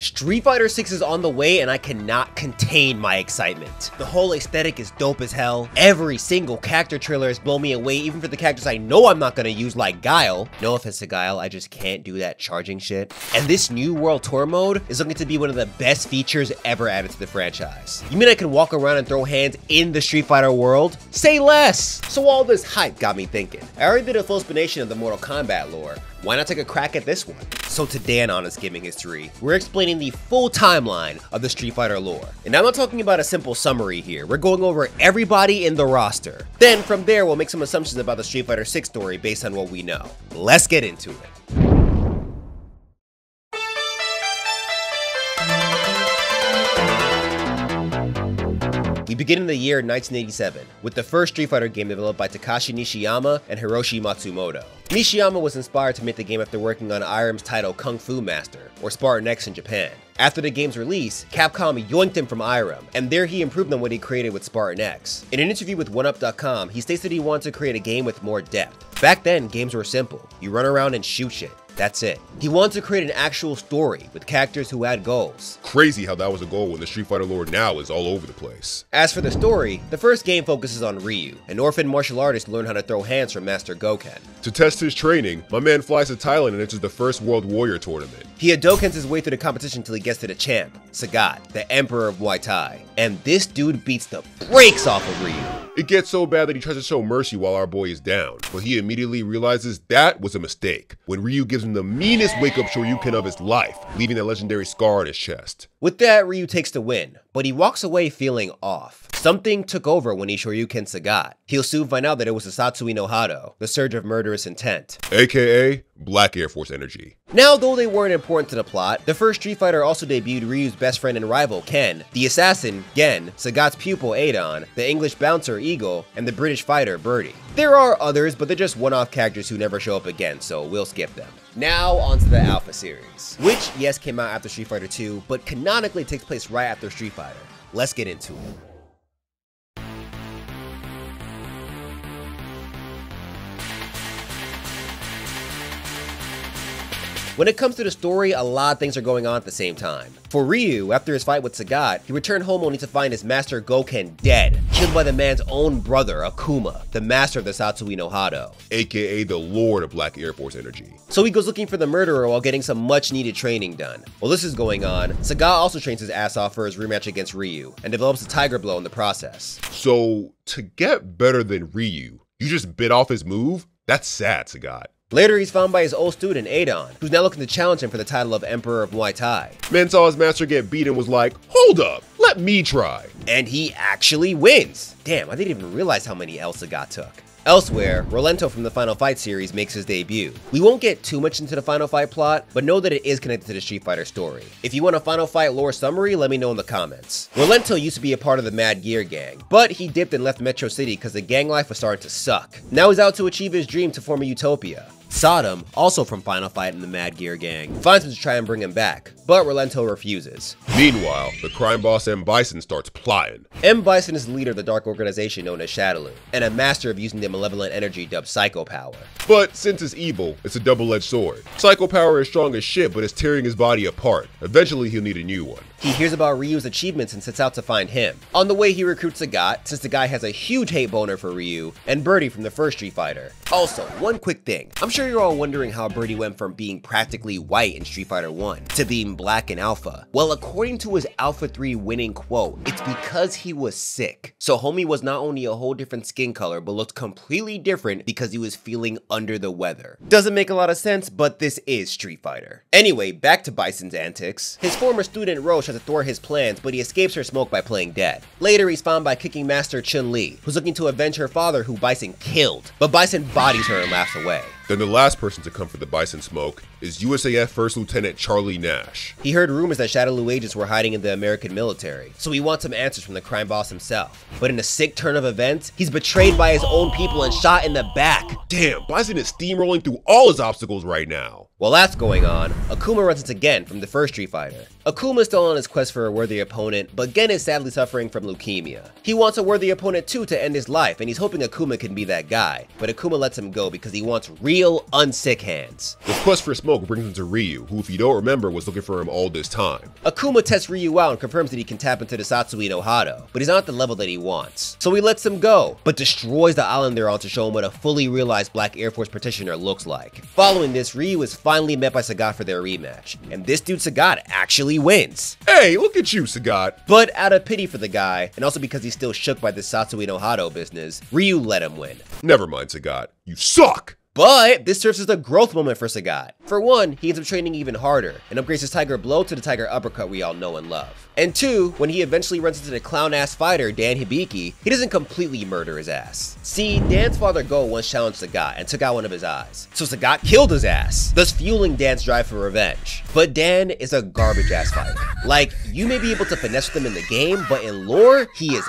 Street Fighter 6 is on the way and I cannot contain my excitement. The whole aesthetic is dope as hell. Every single character trailer has blown me away, even for the characters I know I'm not gonna use like Guile. No offense to Guile, I just can't do that charging shit. And this new World Tour mode is looking to be one of the best features ever added to the franchise. You mean I can walk around and throw hands in the Street Fighter world? Say less! So all this hype got me thinking. I already did a full explanation of the Mortal Kombat lore, why not take a crack at this one? So today on Honest Gaming History, we're explaining the full timeline of the Street Fighter lore. And I'm not talking about a simple summary here, we're going over everybody in the roster. Then from there, we'll make some assumptions about the Street Fighter 6 story based on what we know. Let's get into it. Begin in the year 1987 with the first Street Fighter game developed by Takashi Nishiyama and Hiroshi Matsumoto. Nishiyama was inspired to make the game after working on Irem's title Kung Fu Master, or Spartan X in Japan. After the game's release, Capcom yoinked him from Irem, and there he improved on what he created with Spartan X. In an interview with OneUp.com, he states that he wanted to create a game with more depth. Back then, games were simple. You run around and shoot shit. That's it. He wants to create an actual story with characters who had goals. Crazy how that was a goal when the Street Fighter lore now is all over the place. As for the story, the first game focuses on Ryu, an orphan martial artist learned how to throw hands from Master Gouken. To test his training, my man flies to Thailand and enters the first World Warrior tournament. He Hadokens his way through the competition until he gets to the champ, Sagat, the Emperor of Muay Thai. And this dude beats the brakes off of Ryu. It gets so bad that he tries to show mercy while our boy is down, but he immediately realizes that was a mistake when Ryu gives the meanest wake up show you can of his life, leaving a legendary scar on his chest. With that, Ryu takes the win, but he walks away feeling off. Something took over when he Shoryuken Sagat. He'll soon find out that it was the Satsui no Hado, the surge of murderous intent. AKA Black Air Force Energy. Now, though they weren't important to the plot, the first Street Fighter also debuted Ryu's best friend and rival, Ken, the assassin, Gen, Sagat's pupil, Adon, the English bouncer, Eagle, and the British fighter, Birdie. There are others, but they're just one-off characters who never show up again, so we'll skip them. Now onto the Alpha series, which yes came out after Street Fighter 2, but canonically takes place right after Street Fighter. Let's get into it. When it comes to the story, a lot of things are going on at the same time. For Ryu, after his fight with Sagat, he returned home only to find his master Gouken dead, killed by the man's own brother, Akuma, the master of the Satsui no Hado. AKA the Lord of Black Air Force Energy. So he goes looking for the murderer while getting some much needed training done. While this is going on, Sagat also trains his ass off for his rematch against Ryu, and develops a Tiger Blow in the process. So, to get better than Ryu, you just bit off his move? That's sad, Sagat. Later, he's found by his old student, Adon, who's now looking to challenge him for the title of Emperor of Muay Thai. Man saw his master get beat and was like, hold up, let me try. And he actually wins. Damn, I didn't even realize how many Elsa got took. Elsewhere, Rolento from the Final Fight series makes his debut. We won't get too much into the Final Fight plot, but know that it is connected to the Street Fighter story. If you want a Final Fight lore summary, let me know in the comments. Rolento used to be a part of the Mad Gear gang, but he dipped and left Metro City because the gang life was starting to suck. Now he's out to achieve his dream to form a utopia. Sodom, also from Final Fight and the Mad Gear gang, finds him to try and bring him back, but Rolento refuses. Meanwhile, the crime boss M. Bison starts plotting. M. Bison is the leader of the dark organization known as Shadaloo, and a master of using the malevolent energy dubbed Psycho Power. But since it's evil, it's a double-edged sword. Psycho Power is strong as shit, but it's tearing his body apart. Eventually, he'll need a new one. He hears about Ryu's achievements and sets out to find him. On the way, he recruits Sagat, since the guy has a huge hate boner for Ryu, and Birdie from the first Street Fighter. Also, one quick thing. I'm sure you're all wondering how Birdie went from being practically white in Street Fighter 1 to being black in Alpha. Well, according to his Alpha 3 winning quote, it's because he was sick. So homie was not only a whole different skin color, but looked completely different because he was feeling under the weather. Doesn't make a lot of sense, but this is Street Fighter. Anyway, back to Bison's antics. His former student Rose has to thwart his plans, but he escapes her smoke by playing dead. Later, he's found by kicking master Chun-Li, who's looking to avenge her father who Bison killed, but Bison bodies her and laughs away. Then the last person to come for the Bison smoke is USAF First Lieutenant Charlie Nash. He heard rumors that Shadaloo agents were hiding in the American military, so he wants some answers from the crime boss himself. But in a sick turn of events, he's betrayed by his own people and shot in the back. Damn, Bison is steamrolling through all his obstacles right now. While that's going on, Akuma runs into Gen from the first Street Fighter. Akuma is still on his quest for a worthy opponent, but Gen is sadly suffering from leukemia. He wants a worthy opponent too to end his life, and he's hoping Akuma can be that guy, but Akuma lets him go because he wants real real unsick hands. The quest for smoke brings him to Ryu, who if you don't remember was looking for him all this time. Akuma tests Ryu out and confirms that he can tap into the Satsui no Hado, but he's not at the level that he wants. So he lets him go, but destroys the island they're on to show him what a fully realized Black Air Force practitioner looks like. Following this, Ryu is finally met by Sagat for their rematch, and this dude Sagat actually wins. Hey, look at you, Sagat. But out of pity for the guy, and also because he's still shook by this Satsui no Hado business, Ryu let him win. Never mind, Sagat. You suck! But this serves as a growth moment for Sagat. For one, he ends up training even harder and upgrades his Tiger Blow to the Tiger Uppercut we all know and love. And two, when he eventually runs into the clown-ass fighter Dan Hibiki, he doesn't completely murder his ass. See, Dan's father Go once challenged Sagat and took out one of his eyes, so Sagat killed his ass, thus fueling Dan's drive for revenge. But Dan is a garbage ass fighter. Like, you may be able to finesse him in the game, but in lore, he is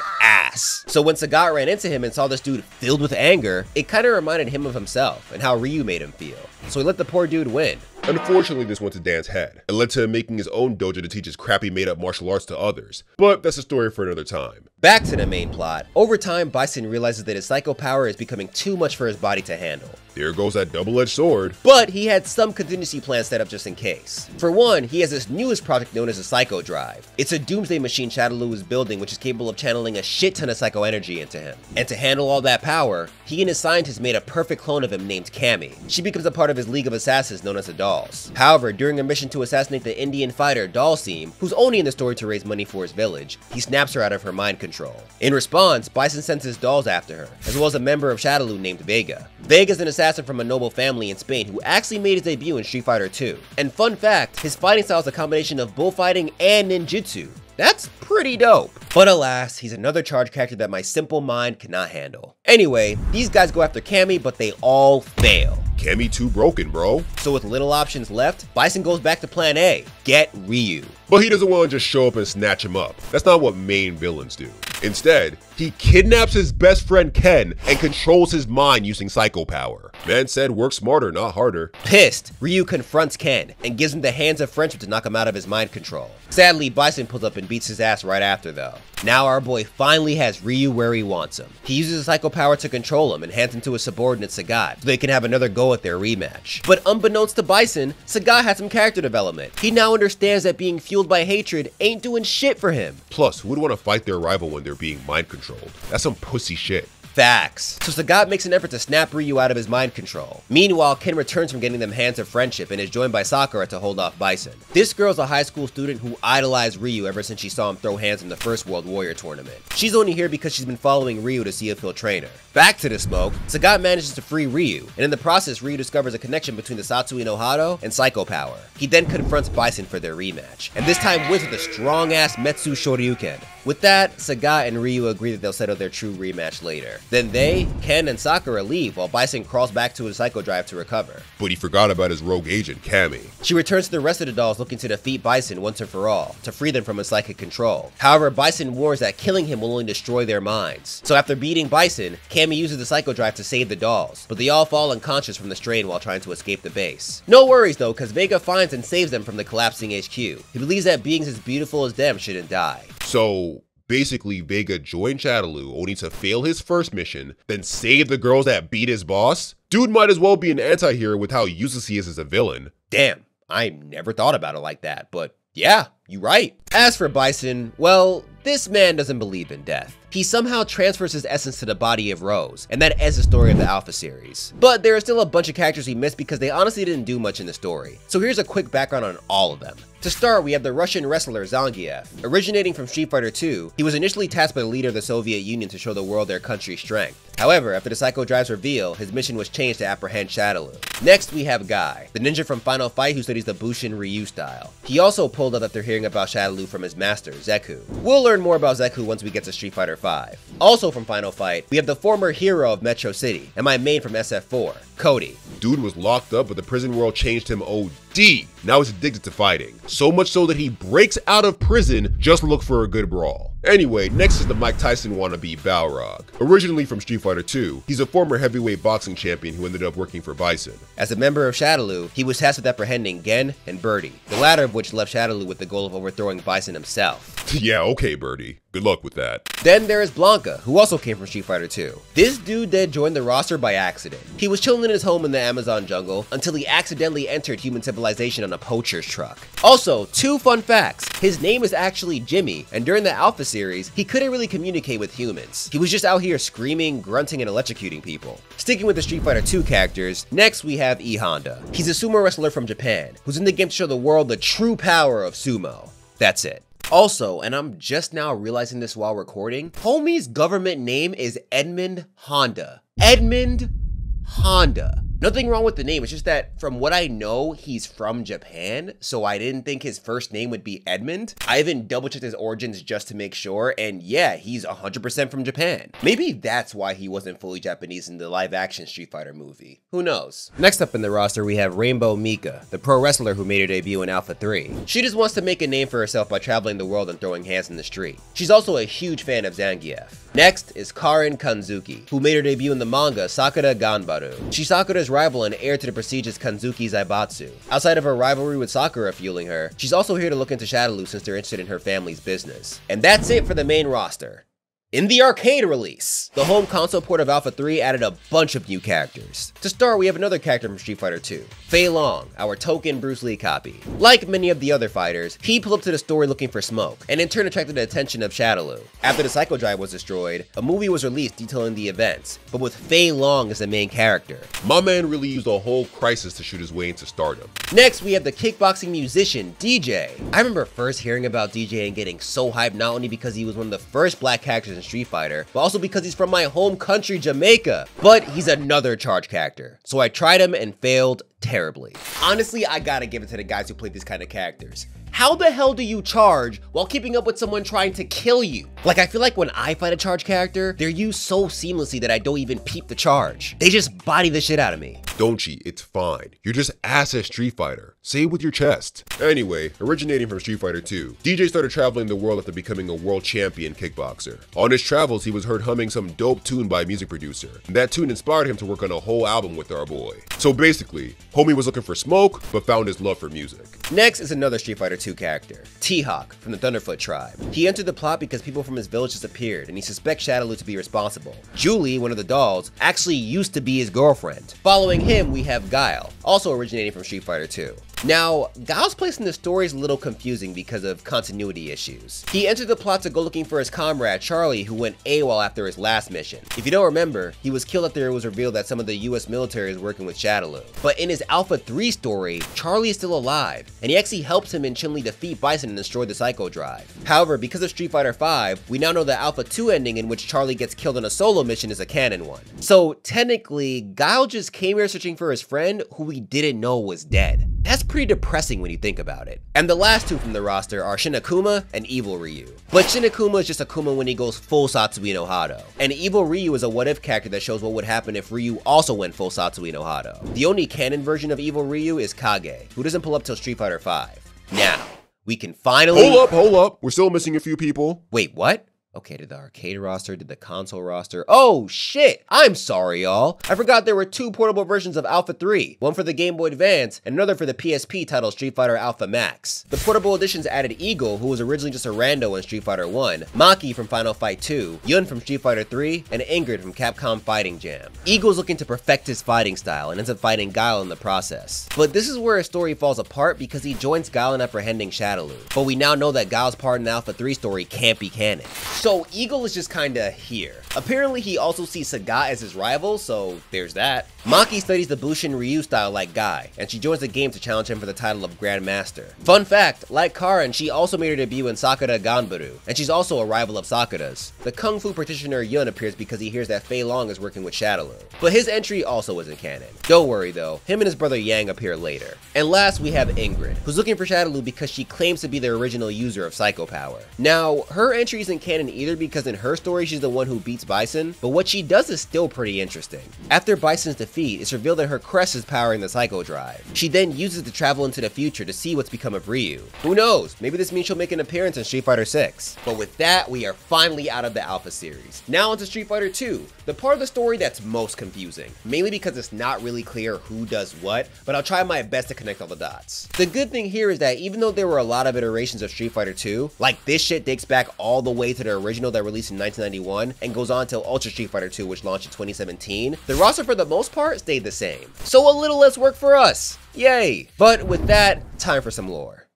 ass. So when Sagat ran into him and saw this dude filled with anger, it kinda reminded him of himself and how Ryu made him feel. So he let the poor dude win. Unfortunately, this went to Dan's head and led to him making his own dojo to teach his crappy made up martial arts to others. But that's a story for another time. Back to the main plot. Over time, Bison realizes that his psycho power is becoming too much for his body to handle. There goes that double edged sword. But he had some contingency plans set up just in case. For one, he has this newest project known as the Psycho Drive. It's a doomsday machine Shadaloo is building which is capable of channeling a shit ton of psycho energy into him. And to handle all that power, he and his scientists made a perfect clone of him named Cammy. She becomes a part of his League of Assassins known as the Dolls. However, during a mission to assassinate the Indian fighter Dhalsim, who's only in the story to raise money for his village, he snaps her out of her mind control. In response, Bison sends his dolls after her, as well as a member of Shadaloo named Vega. Vega's an assassin from a noble family in Spain who actually made his debut in Street Fighter 2. And fun fact, his fighting style is a combination of bullfighting and ninjutsu. That's pretty dope. But alas, he's another charge character that my simple mind cannot handle. Anyway, these guys go after Cammy, but they all fail. Cammy too broken, bro. So with little options left, Bison goes back to plan A, get Ryu. But he doesn't want to just show up and snatch him up. That's not what main villains do. Instead, he kidnaps his best friend Ken and controls his mind using psycho power. Man said work smarter, not harder. Pissed, Ryu confronts Ken and gives him the hands of friendship to knock him out of his mind control. Sadly, Bison pulls up and beats his ass right after though. Now our boy finally has Ryu where he wants him. He uses his psycho power to control him and hands him to his subordinate Sagat so they can have another go at their rematch. But unbeknownst to Bison, Sagat has some character development. He now understands that being fueled by hatred ain't doing shit for him. Plus, who would want to fight their rival when they're being mind controlled? That's some pussy shit. Facts. So Sagat makes an effort to snap Ryu out of his mind control. Meanwhile, Ken returns from getting them hands of friendship and is joined by Sakura to hold off Bison. This girl's a high school student who idolized Ryu ever since she saw him throw hands in the first World Warrior tournament. She's only here because she's been following Ryu to see if he'll train her. Back to the smoke, Sagat manages to free Ryu, and in the process, Ryu discovers a connection between the Satsui no Hado and Psycho Power. He then confronts Bison for their rematch, and this time wins with a strong-ass Metsu Shoryuken. With that, Sagat and Ryu agree that they'll settle their true rematch later. Then they, Ken, and Sakura leave while Bison crawls back to his Psycho Drive to recover. But he forgot about his rogue agent, Cammy. She returns to the rest of the dolls looking to defeat Bison once and for all, to free them from his psychic control. However, Bison warns that killing him will only destroy their minds. So after beating Bison, Cammy uses the Psycho Drive to save the dolls, but they all fall unconscious from the strain while trying to escape the base. No worries though, cause Vega finds and saves them from the collapsing HQ. He believes that beings as beautiful as them shouldn't die. So basically Vega joined Shadaloo only to fail his first mission, then save the girls that beat his boss? Dude might as well be an anti-hero with how useless he is as a villain. Damn, I never thought about it like that, but yeah, you're right. As for Bison, well, this man doesn't believe in death. He somehow transfers his essence to the body of Rose, and that ends the story of the Alpha series. But there are still a bunch of characters we missed because they honestly didn't do much in the story. So here's a quick background on all of them. To start, we have the Russian wrestler Zangief. Originating from Street Fighter 2, he was initially tasked by the leader of the Soviet Union to show the world their country's strength. However, after the Psycho Drive's reveal, his mission was changed to apprehend Shadaloo. Next, we have Guy, the ninja from Final Fight who studies the Bushin Ryu style. He also pulled up after hearing about Shadaloo from his master, Zeku. We'll learn more about Zeku once we get to Street Fighter 5. Also from Final Fight, we have the former hero of Metro City, and my main from SF4, Cody. Dude was locked up, but the prison world changed him OD. Now he's addicted to fighting. So much so that he breaks out of prison just to look for a good brawl. Anyway, next is the Mike Tyson wannabe Balrog. Originally from Street Fighter 2, he's a former heavyweight boxing champion who ended up working for Bison. As a member of Shadaloo, he was tasked with apprehending Gen and Birdie, the latter of which left Shadaloo with the goal of overthrowing Bison himself. yeah, okay, Birdie. Good luck with that. Then there is Blanka, who also came from Street Fighter 2. This dude did join the roster by accident. He was chilling in his home in the Amazon jungle until he accidentally entered human civilization on a poacher's truck. Also, two fun facts. His name is actually Jimmy, and during the Alpha series, he couldn't really communicate with humans. He was just out here screaming, grunting, and electrocuting people. Sticking with the Street Fighter 2 characters, next we have E Honda. He's a sumo wrestler from Japan, who's in the game to show the world the true power of sumo. That's it. Also, and I'm just now realizing this while recording, homie's government name is Edmund Honda. Edmund Honda. Nothing wrong with the name, it's just that from what I know, he's from Japan, so I didn't think his first name would be Edmund. I even double checked his origins just to make sure, and yeah, he's 100% from Japan. Maybe that's why he wasn't fully Japanese in the live action Street Fighter movie. Who knows? Next up in the roster, we have Rainbow Mika, the pro wrestler who made her debut in Alpha 3. She just wants to make a name for herself by traveling the world and throwing hands in the street. She's also a huge fan of Zangief. Next is Karin Kanzuki, who made her debut in the manga Sakura Ganbaru. She's Sakura's rival and heir to the prestigious Kanzuki Zaibatsu. Outside of her rivalry with Sakura fueling her, she's also here to look into Shadaloo since they're interested in her family's business. And that's it for the main roster. In the arcade release, the home console port of Alpha 3 added a bunch of new characters. To start, we have another character from Street Fighter 2, Fei Long, our token Bruce Lee copy. Like many of the other fighters, he pulled up to the story looking for smoke, and in turn attracted the attention of Shadaloo. After the Psycho Drive was destroyed, a movie was released detailing the events, but with Fei Long as the main character. My man really used a whole crisis to shoot his way into stardom. Next, we have the kickboxing musician, DJ. I remember first hearing about DJ and getting so hyped not only because he was one of the first black characters in Street Fighter, but also because he's from my home country, Jamaica. But he's another charge character, so I tried him and failed terribly. Honestly, I gotta give it to the guys who play these kind of characters. How the hell do you charge while keeping up with someone trying to kill you? Like, I feel like when I fight a charge character, they're used so seamlessly that I don't even peep the charge. They just body the shit out of me. Don't cheat, it's fine. You're just ass at Street Fighter. It with your chest. Anyway, originating from Street Fighter 2, DJ started traveling the world after becoming a world champion kickboxer. On his travels, he was heard humming some dope tune by a music producer, and that tune inspired him to work on a whole album with our boy. So basically, homie was looking for smoke, but found his love for music. Next is another Street Fighter 2 character, T-Hawk from the Thunderfoot tribe. He entered the plot because people from his village disappeared and he suspects Shadaloo to be responsible. Julie, one of the dolls, actually used to be his girlfriend. Following him, we have Guile, also originating from Street Fighter 2. Now, Guile's place in the story is a little confusing because of continuity issues. He entered the plot to go looking for his comrade, Charlie, who went AWOL after his last mission. If you don't remember, he was killed after it was revealed that some of the US military is working with Shadaloo. But in his Alpha 3 story, Charlie is still alive, and he actually helps him and Chun-Li defeat Bison and destroy the Psycho Drive. However, because of Street Fighter 5, we now know the Alpha 2 ending in which Charlie gets killed on a solo mission is a canon one. So technically, Guile just came here searching for his friend who we didn't know was dead. That's pretty depressing when you think about it. And the last two from the roster are Shin Akuma and Evil Ryu. But Shin Akuma is just Akuma when he goes full Satsui no Hado. And Evil Ryu is a what if character that shows what would happen if Ryu also went full Satsui no Hado. The only canon version of Evil Ryu is Kage, who doesn't pull up till Street Fighter V. Now, we can finally- Hold up, hold up. We're still missing a few people. Wait, what? Okay, did the arcade roster, did the console roster? Oh shit! I'm sorry, y'all. I forgot there were two portable versions of Alpha 3, one for the Game Boy Advance and another for the PSP titled Street Fighter Alpha Max. The portable editions added Eagle, who was originally just a rando in Street Fighter 1, Maki from Final Fight 2, Yun from Street Fighter 3, and Ingrid from Capcom Fighting Jam. Eagle's looking to perfect his fighting style and ends up fighting Guile in the process. But this is where his story falls apart because he joins Guile in apprehending Shadaloo. But we now know that Guile's part in the Alpha 3 story can't be canon. So Eagle is just kinda here. Apparently he also sees Sagat as his rival, so there's that. Maki studies the Bushin Ryu style like Guy, and she joins the game to challenge him for the title of Grand Master. Fun fact, like Karin, she also made her debut in Sakura Ganbaru, and she's also a rival of Sakura's. The Kung Fu practitioner Yun appears because he hears that Fei Long is working with Shadaloo. But his entry also isn't canon. Don't worry though, him and his brother Yang appear later. And last we have Ingrid, who's looking for Shadaloo because she claims to be the original user of Psycho Power. Now, her entry isn't canon either because in her story she's the one who beat defeats Bison, but what she does is still pretty interesting. After Bison's defeat, it's revealed that her crest is powering the Psycho Drive. She then uses it to travel into the future to see what's become of Ryu. Who knows, maybe this means she'll make an appearance in Street Fighter 6. But with that, we are finally out of the Alpha series. Now onto Street Fighter 2, the part of the story that's most confusing, mainly because it's not really clear who does what, but I'll try my best to connect all the dots. The good thing here is that even though there were a lot of iterations of Street Fighter 2, like this shit dates back all the way to the original that released in 1991 and goes on till Ultra Street Fighter 2 which launched in 2017, the roster for the most part stayed the same. So a little less work for us. Yay! But with that, time for some lore.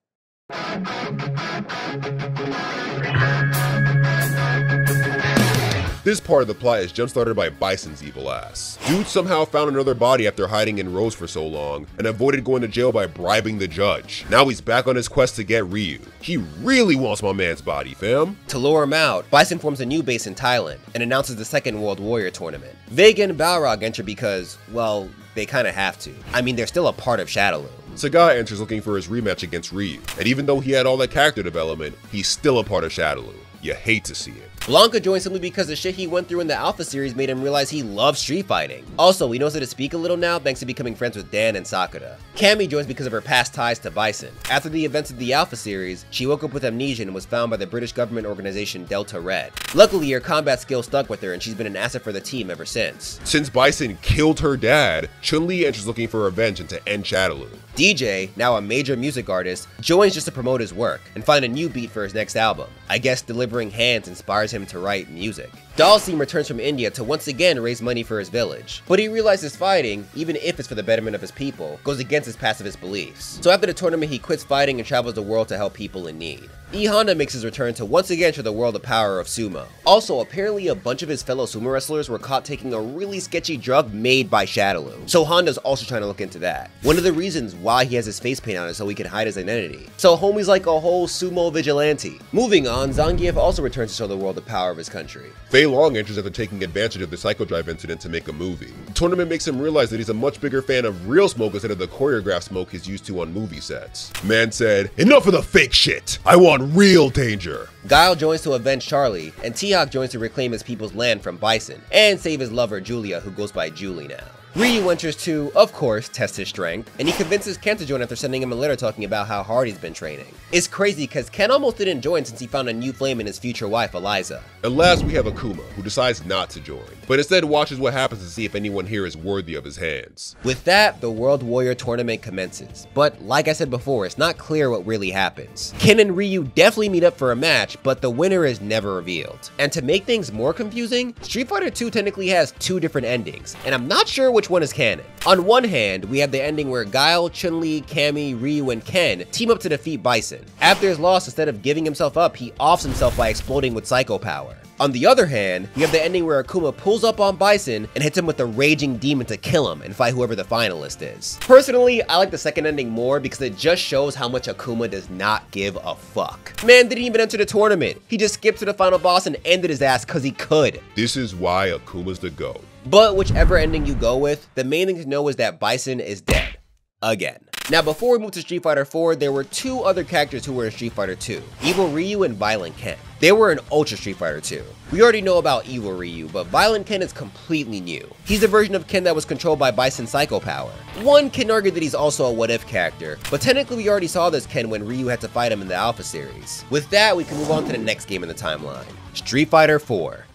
This part of the plot is jump-started by Bison's evil ass. Dude somehow found another body after hiding in Rose for so long, and avoided going to jail by bribing the judge. Now he's back on his quest to get Ryu. He really wants my man's body, fam. To lure him out, Bison forms a new base in Thailand and announces the second World Warrior tournament. Vega and Balrog enter because, well, they kinda have to. I mean, they're still a part of Shadaloo. Sagat enters looking for his rematch against Ryu, and even though he had all that character development, he's still a part of Shadaloo. You hate to see it. Blanka joins simply because the shit he went through in the Alpha series made him realize he loves street fighting. Also, he knows how to speak a little now thanks to becoming friends with Dan and Sakura. Cammy joins because of her past ties to Bison. After the events of the Alpha series, she woke up with amnesia and was found by the British government organization Delta Red. Luckily, her combat skill stuck with her and she's been an asset for the team ever since. Since Bison killed her dad, Chun-Li enters looking for revenge and to end Shadaloo. DJ, now a major music artist, joins just to promote his work and find a new beat for his next album. I guess delivering hands inspires him to write music. Dhalsim returns from India to once again raise money for his village, but he realizes fighting, even if it's for the betterment of his people, goes against his pacifist beliefs. So after the tournament he quits fighting and travels the world to help people in need. E Honda makes his return to once again show the world the power of sumo. Also, apparently a bunch of his fellow sumo wrestlers were caught taking a really sketchy drug made by Shadaloo, so Honda's also trying to look into that. One of the reasons why he has his face paint on is so he can hide his identity. So homie's like a whole sumo vigilante. Moving on, Zangief also returns to show the world the power of his country. Fei Long enters after taking advantage of the Psycho Drive incident to make a movie. The tournament makes him realize that he's a much bigger fan of real smoke instead of the choreographed smoke he's used to on movie sets. Man said, enough of the fake shit! I want real danger! Guile joins to avenge Charlie, and T-Hawk joins to reclaim his people's land from Bison, and save his lover Julia who goes by Julie now. Ryu enters to, of course, test his strength, and he convinces Ken to join after sending him a letter talking about how hard he's been training. It's crazy because Ken almost didn't join since he found a new flame in his future wife, Eliza. At last we have Akuma, who decides not to join, but instead watches what happens to see if anyone here is worthy of his hands. With that, the World Warrior Tournament commences, but like I said before, it's not clear what really happens. Ken and Ryu definitely meet up for a match, but the winner is never revealed. And to make things more confusing, Street Fighter 2 technically has two different endings, and I'm not sure which one is canon. On one hand, we have the ending where Guile, Chun-Li, Cammy, Ryu, and Ken team up to defeat Bison. After his loss, instead of giving himself up, he offs himself by exploding with Psycho Power. On the other hand, we have the ending where Akuma pulls up on Bison and hits him with the Raging Demon to kill him and fight whoever the finalist is. Personally, I like the second ending more because it just shows how much Akuma does not give a fuck. Man didn't even enter the tournament. He just skipped to the final boss and ended his ass cause he could. This is why Akuma's the GOAT. But whichever ending you go with, the main thing to know is that Bison is dead. Again. Now before we move to Street Fighter 4, there were two other characters who were in Street Fighter 2, Evil Ryu and Violent Ken. They were in Ultra Street Fighter 2. We already know about Evil Ryu, but Violent Ken is completely new. He's the version of Ken that was controlled by Bison Psycho Power. One can argue that he's also a what-if character, but technically we already saw this Ken when Ryu had to fight him in the Alpha series. With that, we can move on to the next game in the timeline, Street Fighter 4.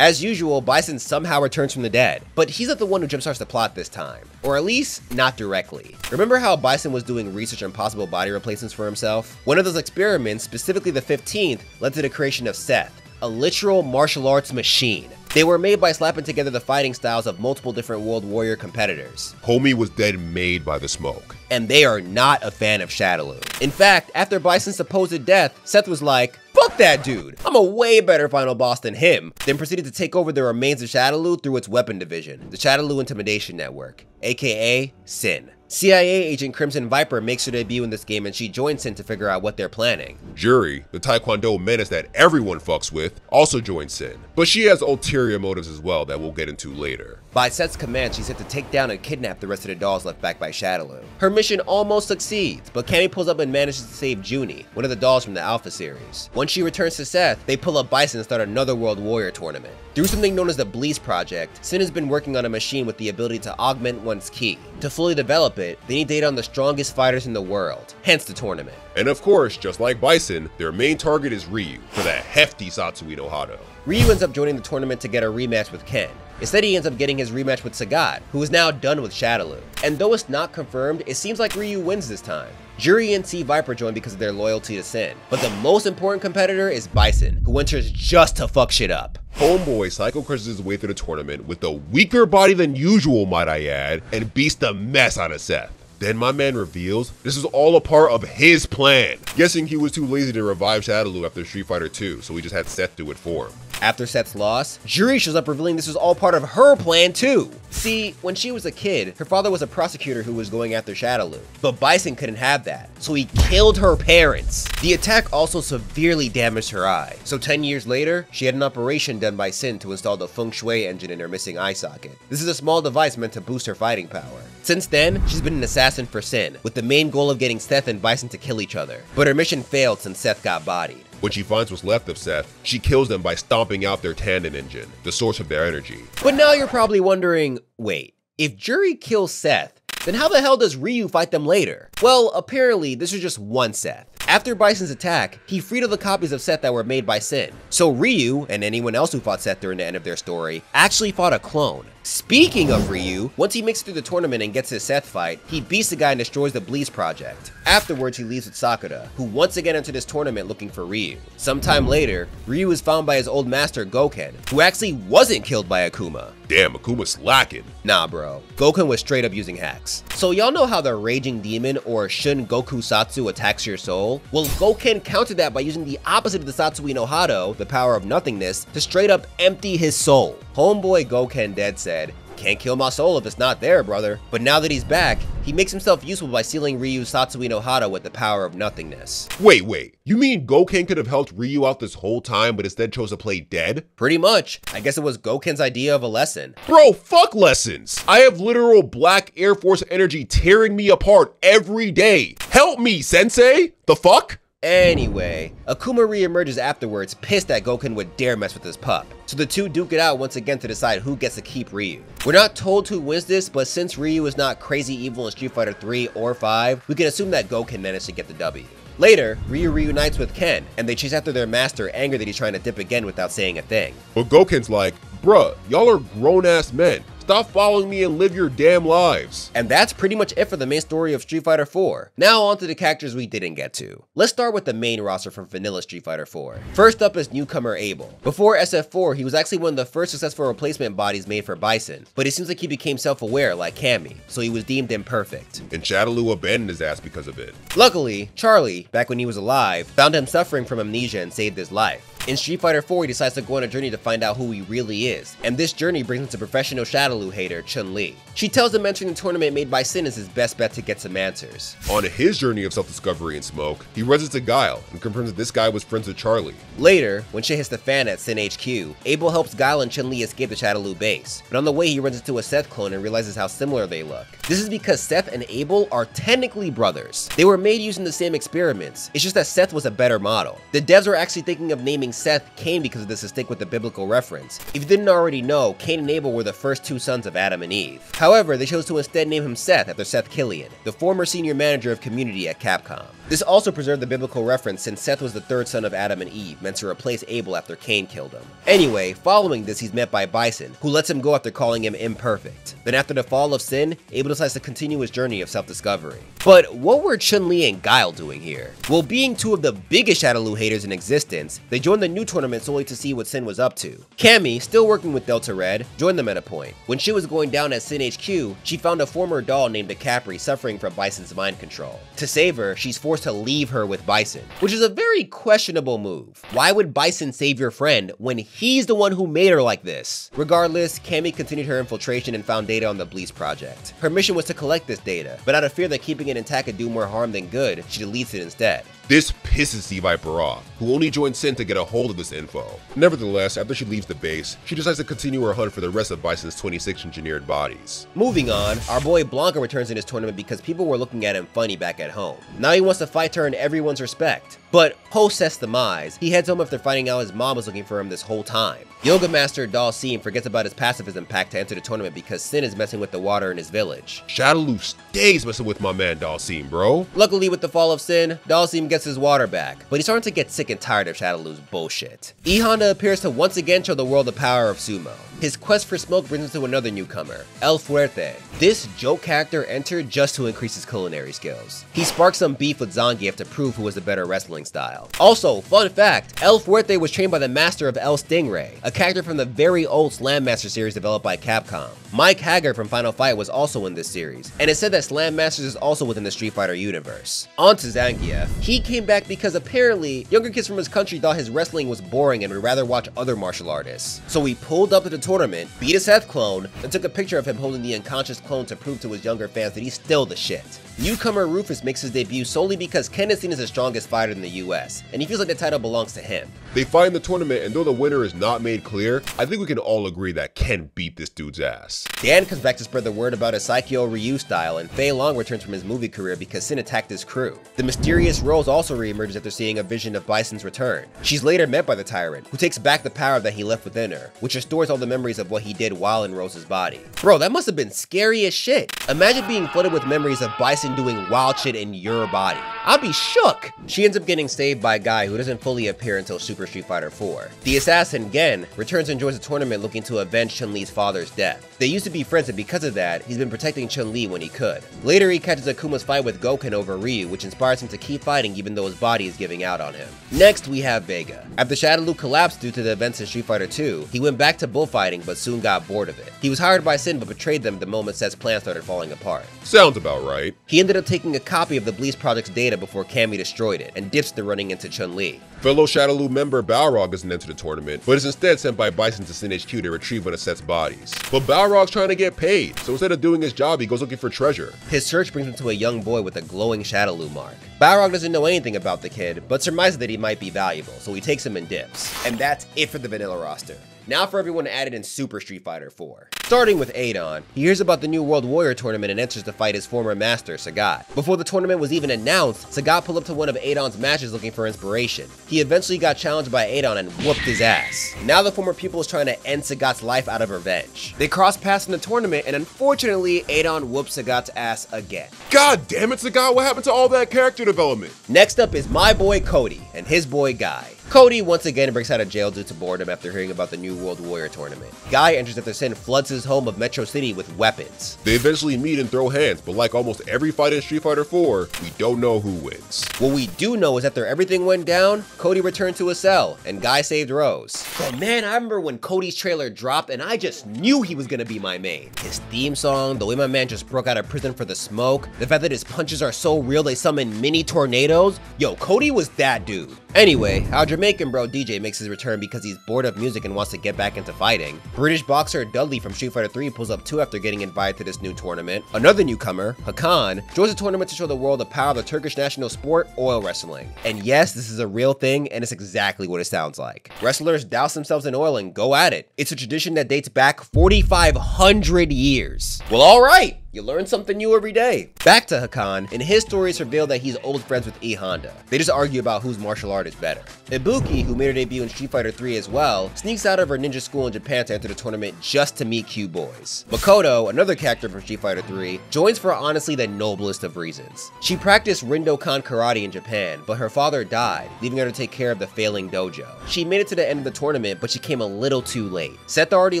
As usual, Bison somehow returns from the dead, but he's not the one who jumpstarts the plot this time. Or at least, not directly. Remember how Bison was doing research on possible body replacements for himself? One of those experiments, specifically the 15th, led to the creation of Seth, a literal martial arts machine. They were made by slapping together the fighting styles of multiple different World Warrior competitors. Homie was dead made by the smoke. And they are not a fan of Shadaloo. In fact, after Bison's supposed death, Seth was like, Fuck that dude! I'm a way better final boss than him! Then proceeded to take over the remains of Shadaloo through its weapon division, the Shadaloo Intimidation Network, aka SIN. CIA agent Crimson Viper makes her debut in this game and she joins Sin to figure out what they're planning. Juri, the Taekwondo menace that everyone fucks with, also joins Sin, but she has ulterior motives as well that we'll get into later. By Seth's command, she's set to take down and kidnap the rest of the dolls left back by Shadaloo. Her mission almost succeeds, but Cammy pulls up and manages to save Juni, one of the dolls from the Alpha series. Once she returns to Seth, they pull up Bison and start another World Warrior tournament. Through something known as the Bleeze Project, Sin has been working on a machine with the ability to augment one's ki. To fully develop it, they need data on the strongest fighters in the world, hence the tournament. And of course, just like Bison, their main target is Ryu for that hefty Satsui no Hado. Ryu ends up joining the tournament to get a rematch with Ken. Instead, he ends up getting his rematch with Sagat, who is now done with Shadaloo. And though it's not confirmed, it seems like Ryu wins this time. Juri and C-Viper join because of their loyalty to Sin. But the most important competitor is Bison, who enters just to fuck shit up. Homeboy psycho crushes his way through the tournament with a weaker body than usual, might I add, and beats the mess out of Seth. Then my man reveals this is all a part of his plan. Guessing he was too lazy to revive Shadaloo after Street Fighter 2, so he just had Seth do it for him. After Seth's loss, Juri shows up revealing this was all part of her plan too. See, when she was a kid, her father was a prosecutor who was going after Shadaloo, but Bison couldn't have that, so he killed her parents. The attack also severely damaged her eye, so 10 years later, she had an operation done by Sin to install the Feng Shui engine in her missing eye socket. This is a small device meant to boost her fighting power. Since then, she's been an assassin for Sin, with the main goal of getting Seth and Bison to kill each other, but her mission failed since Seth got bodied. When she finds what's left of Seth, she kills them by stomping out their Tanden engine, the source of their energy. But now you're probably wondering, wait, if Juri kills Seth, then how the hell does Ryu fight them later? Well, apparently this is just one Seth. After Bison's attack, he freed all the copies of Seth that were made by Sin. So Ryu, and anyone else who fought Seth during the end of their story, actually fought a clone. Speaking of Ryu, once he makes it through the tournament and gets his Seth fight, he beats the guy and destroys the Bleeze project. Afterwards, he leaves with Sakura, who once again entered this tournament looking for Ryu. Sometime later, Ryu is found by his old master Gouken, who actually wasn't killed by Akuma. Damn, Akuma's slacking. Nah bro, Gouken was straight up using hacks. So y'all know how the Raging Demon or Shun Goku Satsu attacks your soul? Well, Gouken countered that by using the opposite of the Satsui no Hado, the power of nothingness, to straight up empty his soul. Homeboy Gouken dead said, can't kill my soul if it's not there, brother. But now that he's back, he makes himself useful by sealing Ryu's Satsui no Hado with the power of nothingness. Wait, wait. You mean Gouken could have helped Ryu out this whole time but instead chose to play dead? Pretty much. I guess it was Gouken's idea of a lesson. Bro, fuck lessons. I have literal black Air Force energy tearing me apart every day. Help me, sensei. The fuck? Anyway, Akuma re-emerges afterwards, pissed that Gouken would dare mess with his pup. So the two duke it out once again to decide who gets to keep Ryu. We're not told who wins this, but since Ryu is not crazy evil in Street Fighter 3 or 5, we can assume that Gouken managed to get the W. Later, Ryu reunites with Ken, and they chase after their master, angry that he's trying to dip again without saying a thing. But Gouken's like, bruh, y'all are grown-ass men. Stop following me and live your damn lives. And that's pretty much it for the main story of Street Fighter 4. Now on to the characters we didn't get to. Let's start with the main roster from vanilla Street Fighter 4. First up is newcomer Abel. Before SF4, he was actually one of the first successful replacement bodies made for Bison, but it seems like he became self-aware like Cammy, so he was deemed imperfect. And Shadaloo abandoned his ass because of it. Luckily, Charlie, back when he was alive, found him suffering from amnesia and saved his life. In Street Fighter 4, he decides to go on a journey to find out who he really is, and this journey brings him to professional Shadaloo hater Chun-Li. She tells him entering the tournament made by Sin is his best bet to get some answers. On his journey of self-discovery and smoke, he runs into Guile and confirms that this guy was friends with Charlie. Later, when shit hits the fan at Sin HQ, Abel helps Guile and Chun-Li escape the Shadaloo base, but on the way he runs into a Seth clone and realizes how similar they look. This is because Seth and Abel are technically brothers. They were made using the same experiments, it's just that Seth was a better model. The devs were actually thinking of naming Seth Cain because of this stick with the biblical reference. If you didn't already know, Cain and Abel were the first two sons of Adam and Eve. However, they chose to instead name him Seth after Seth Killian, the former senior manager of community at Capcom. This also preserved the biblical reference since Seth was the third son of Adam and Eve, meant to replace Abel after Cain killed him. Anyway, following this he's met by Bison, who lets him go after calling him imperfect. Then after the fall of Sin, Abel decides to continue his journey of self-discovery. But what were Chun-Li and Guile doing here? Well, being two of the biggest Shadaloo haters in existence, they joined the new tournament solely to see what Sin was up to. Cammy, still working with Delta Red, joined them at a point. When she was going down at Sin HQ, she found a former doll named Decapre suffering from Bison's mind control. To save her, she's forced to leave her with Bison, which is a very questionable move. Why would Bison save your friend when he's the one who made her like this? Regardless, Cammy continued her infiltration and found data on the Bleach project. Her mission was to collect this data, but out of fear that keeping it intact could do more harm than good, she deletes it instead. This pisses C-Viper off, who only joined Sin to get a hold of this info. Nevertheless, after she leaves the base, she decides to continue her hunt for the rest of Bison's 26 engineered bodies. Moving on, our boy Blanka returns in this tournament because people were looking at him funny back at home. Now he wants to fight her in everyone's respect. But post Seth's demise, he heads home after finding out his mom was looking for him this whole time. Yoga Master Dhalsim forgets about his pacifism pact to enter the tournament because Sin is messing with the water in his village. Shadaloo stays messing with my man Dhalsim, bro. Luckily with the fall of Sin, Dhalsim gets his water back, but he's starting to get sick and tired of Shadaloo's bullshit. E Honda appears to once again show the world the power of sumo. His quest for smoke brings him to another newcomer, El Fuerte. This joke character entered just to increase his culinary skills. He sparked some beef with Zangief to prove who was the better wrestling style. Also, fun fact, El Fuerte was trained by the master of El Stingray, a character from the very old Slam Master series developed by Capcom. Mike Haggar from Final Fight was also in this series, and it said that Slam Masters is also within the Street Fighter universe. On to Zangief. He came back because apparently, younger kids from his country thought his wrestling was boring and would rather watch other martial artists. So he pulled up to the tournament, beat a Seth clone, and took a picture of him holding the unconscious clone to prove to his younger fans that he's still the shit. Newcomer Rufus makes his debut solely because Ken is seen as the strongest fighter in the US, and he feels like the title belongs to him. They fight in the tournament, and though the winner is not made clear, I think we can all agree that Ken beat this dude's ass. Dan comes back to spread the word about his Saikyo Ryu style, and Fei Long returns from his movie career because Sin attacked his crew. The mysterious Rose also reemerges after seeing a vision of Bison's return. She's later met by the Tyrant, who takes back the power that he left within her, which restores all the memories of what he did while in Rose's body. Bro, that must have been scary as shit. Imagine being flooded with memories of Bison doing wild shit in your body. I'd be shook. She ends up getting saved by a guy who doesn't fully appear until Super Street Fighter 4. The assassin, Gen, returns and joins the tournament looking to avenge Chun-Li's father's death. They used to be friends and because of that, he's been protecting Chun-Li when he could. Later, he catches Akuma's fight with Gouken over Ryu, which inspires him to keep fighting even though his body is giving out on him. Next, we have Vega. After Shadaloo collapsed due to the events in Street Fighter 2, he went back to bullfighting but soon got bored of it. He was hired by Sin but betrayed them the moment Seth's plan started falling apart. Sounds about right. He ended up taking a copy of the Bleach Project's data before Cammy destroyed it, and dips the running into Chun-Li. Fellow Shadaloo member Balrog doesn't enter the tournament, but is instead sent by Bison to Sin HQ to retrieve one of Seth's bodies. But Balrog's trying to get paid, so instead of doing his job, he goes looking for treasure. His search brings him to a young boy with a glowing Shadaloo mark. Balrog doesn't know anything about the kid, but surmises that he might be valuable, so he takes him and dips. And that's it for the vanilla roster. Now for everyone added in Super Street Fighter 4. Starting with Adon, he hears about the new World Warrior tournament and enters to fight his former master, Sagat. Before the tournament was even announced, Sagat pulled up to one of Adon's matches looking for inspiration. He eventually got challenged by Adon and whooped his ass. Now the former pupil is trying to end Sagat's life out of revenge. They cross paths in the tournament and unfortunately, Adon whoops Sagat's ass again. God damn it, Sagat, what happened to all that character development? Next up is my boy Cody and his boy Guy. Cody once again breaks out of jail due to boredom after hearing about the new World Warrior tournament. Guy enters after Sin floods his home of Metro City with weapons. They eventually meet and throw hands, but like almost every fight in Street Fighter 4, we don't know who wins. What we do know is after everything went down, Cody returned to his cell, and Guy saved Rose. But man, I remember when Cody's trailer dropped and I just knew he was gonna be my main. His theme song, the way my man just broke out of prison for the smoke, the fact that his punches are so real they summon mini tornadoes, yo, Cody was that dude. Anyway, our Jamaican bro DJ makes his return because he's bored of music and wants to get back into fighting. British boxer Dudley from Street Fighter 3 pulls up too after getting invited to this new tournament. Another newcomer, Hakan, joins the tournament to show the world the power of the Turkish national sport, oil wrestling. And yes, this is a real thing and it's exactly what it sounds like. Wrestlers douse themselves in oil and go at it. It's a tradition that dates back 4,500 years. Well, alright! You learn something new every day. Back to Hakan, and his stories reveal that he's old friends with E Honda. They just argue about whose martial art is better. Ibuki, who made her debut in Street Fighter 3 as well, sneaks out of her ninja school in Japan to enter the tournament just to meet Q Boys. Makoto, another character from Street Fighter 3, joins for honestly the noblest of reasons. She practiced Rindokan karate in Japan, but her father died, leaving her to take care of the failing dojo. She made it to the end of the tournament, but she came a little too late. Seth already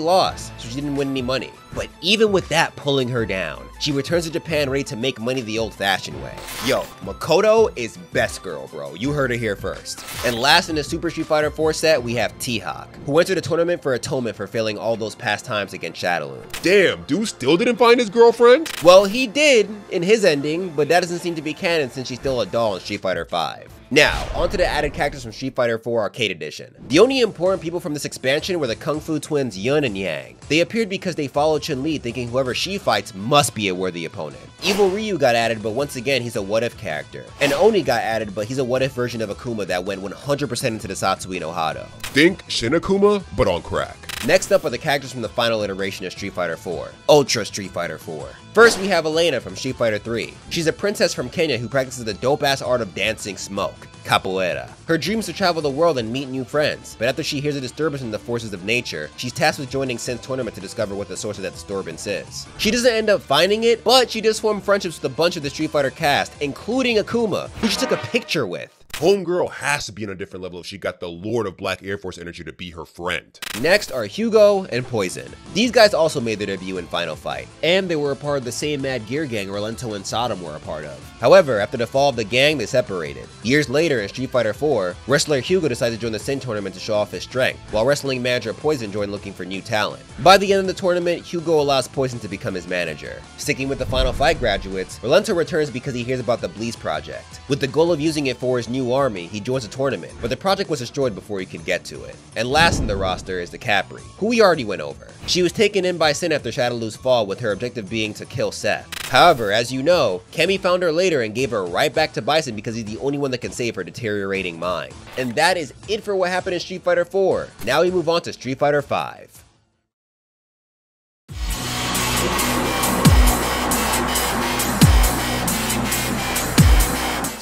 lost, so she didn't win any money. But even with that pulling her down. She returns to Japan ready to make money the old-fashioned way. Yo, Makoto is best girl, bro. You heard it here first. And last in the Super Street Fighter 4 set, we have T-Hawk, who entered the tournament for atonement for failing all those past times against Shadaloo. Damn, dude still didn't find his girlfriend? Well, he did in his ending, but that doesn't seem to be canon since she's still a doll in Street Fighter 5. Now, onto the added characters from Street Fighter 4 Arcade Edition. The only important people from this expansion were the Kung Fu twins Yun and Yang. They appeared because they followed Chun-Li thinking whoever she fights must be a worthy opponent. Evil Ryu got added, but once again, he's a what-if character. And Oni got added, but he's a what-if version of Akuma that went 100% into the Satsui no Hado. Think Shin Akuma, but on crack. Next up are the characters from the final iteration of Street Fighter 4, Ultra Street Fighter 4. First, we have Elena from Street Fighter 3. She's a princess from Kenya who practices the dope-ass art of dancing smoke capoeira. Her dream is to travel the world and meet new friends, but after she hears a disturbance in the forces of nature, she's tasked with joining Sin's tournament to discover what the source of that disturbance is. She doesn't end up finding it, but she does form friendships with a bunch of the Street Fighter cast, including Akuma, who she took a picture with. Homegirl has to be on a different level if she got the Lord of Black Air Force energy to be her friend. Next are Hugo and Poison. These guys also made their debut in Final Fight, and they were a part of the same Mad Gear gang Rolento and Sodom were a part of. However, after the fall of the gang, they separated. Years later in Street Fighter 4, wrestler Hugo decided to join the Sin tournament to show off his strength, while wrestling manager Poison joined looking for new talent. By the end of the tournament, Hugo allows Poison to become his manager. Sticking with the Final Fight graduates, Rolento returns because he hears about the Bleeze project. With the goal of using it for his new army, he joins the tournament, but the project was destroyed before he could get to it. And last in the roster is Decapre, who we already went over. She was taken in by Sin after Shadaloo's fall with her objective being to kill Seth. However, as you know, Cammy found her later and gave her right back to Bison because he's the only one that can save her deteriorating mind. And that is it for what happened in Street Fighter 4. Now we move on to Street Fighter 5.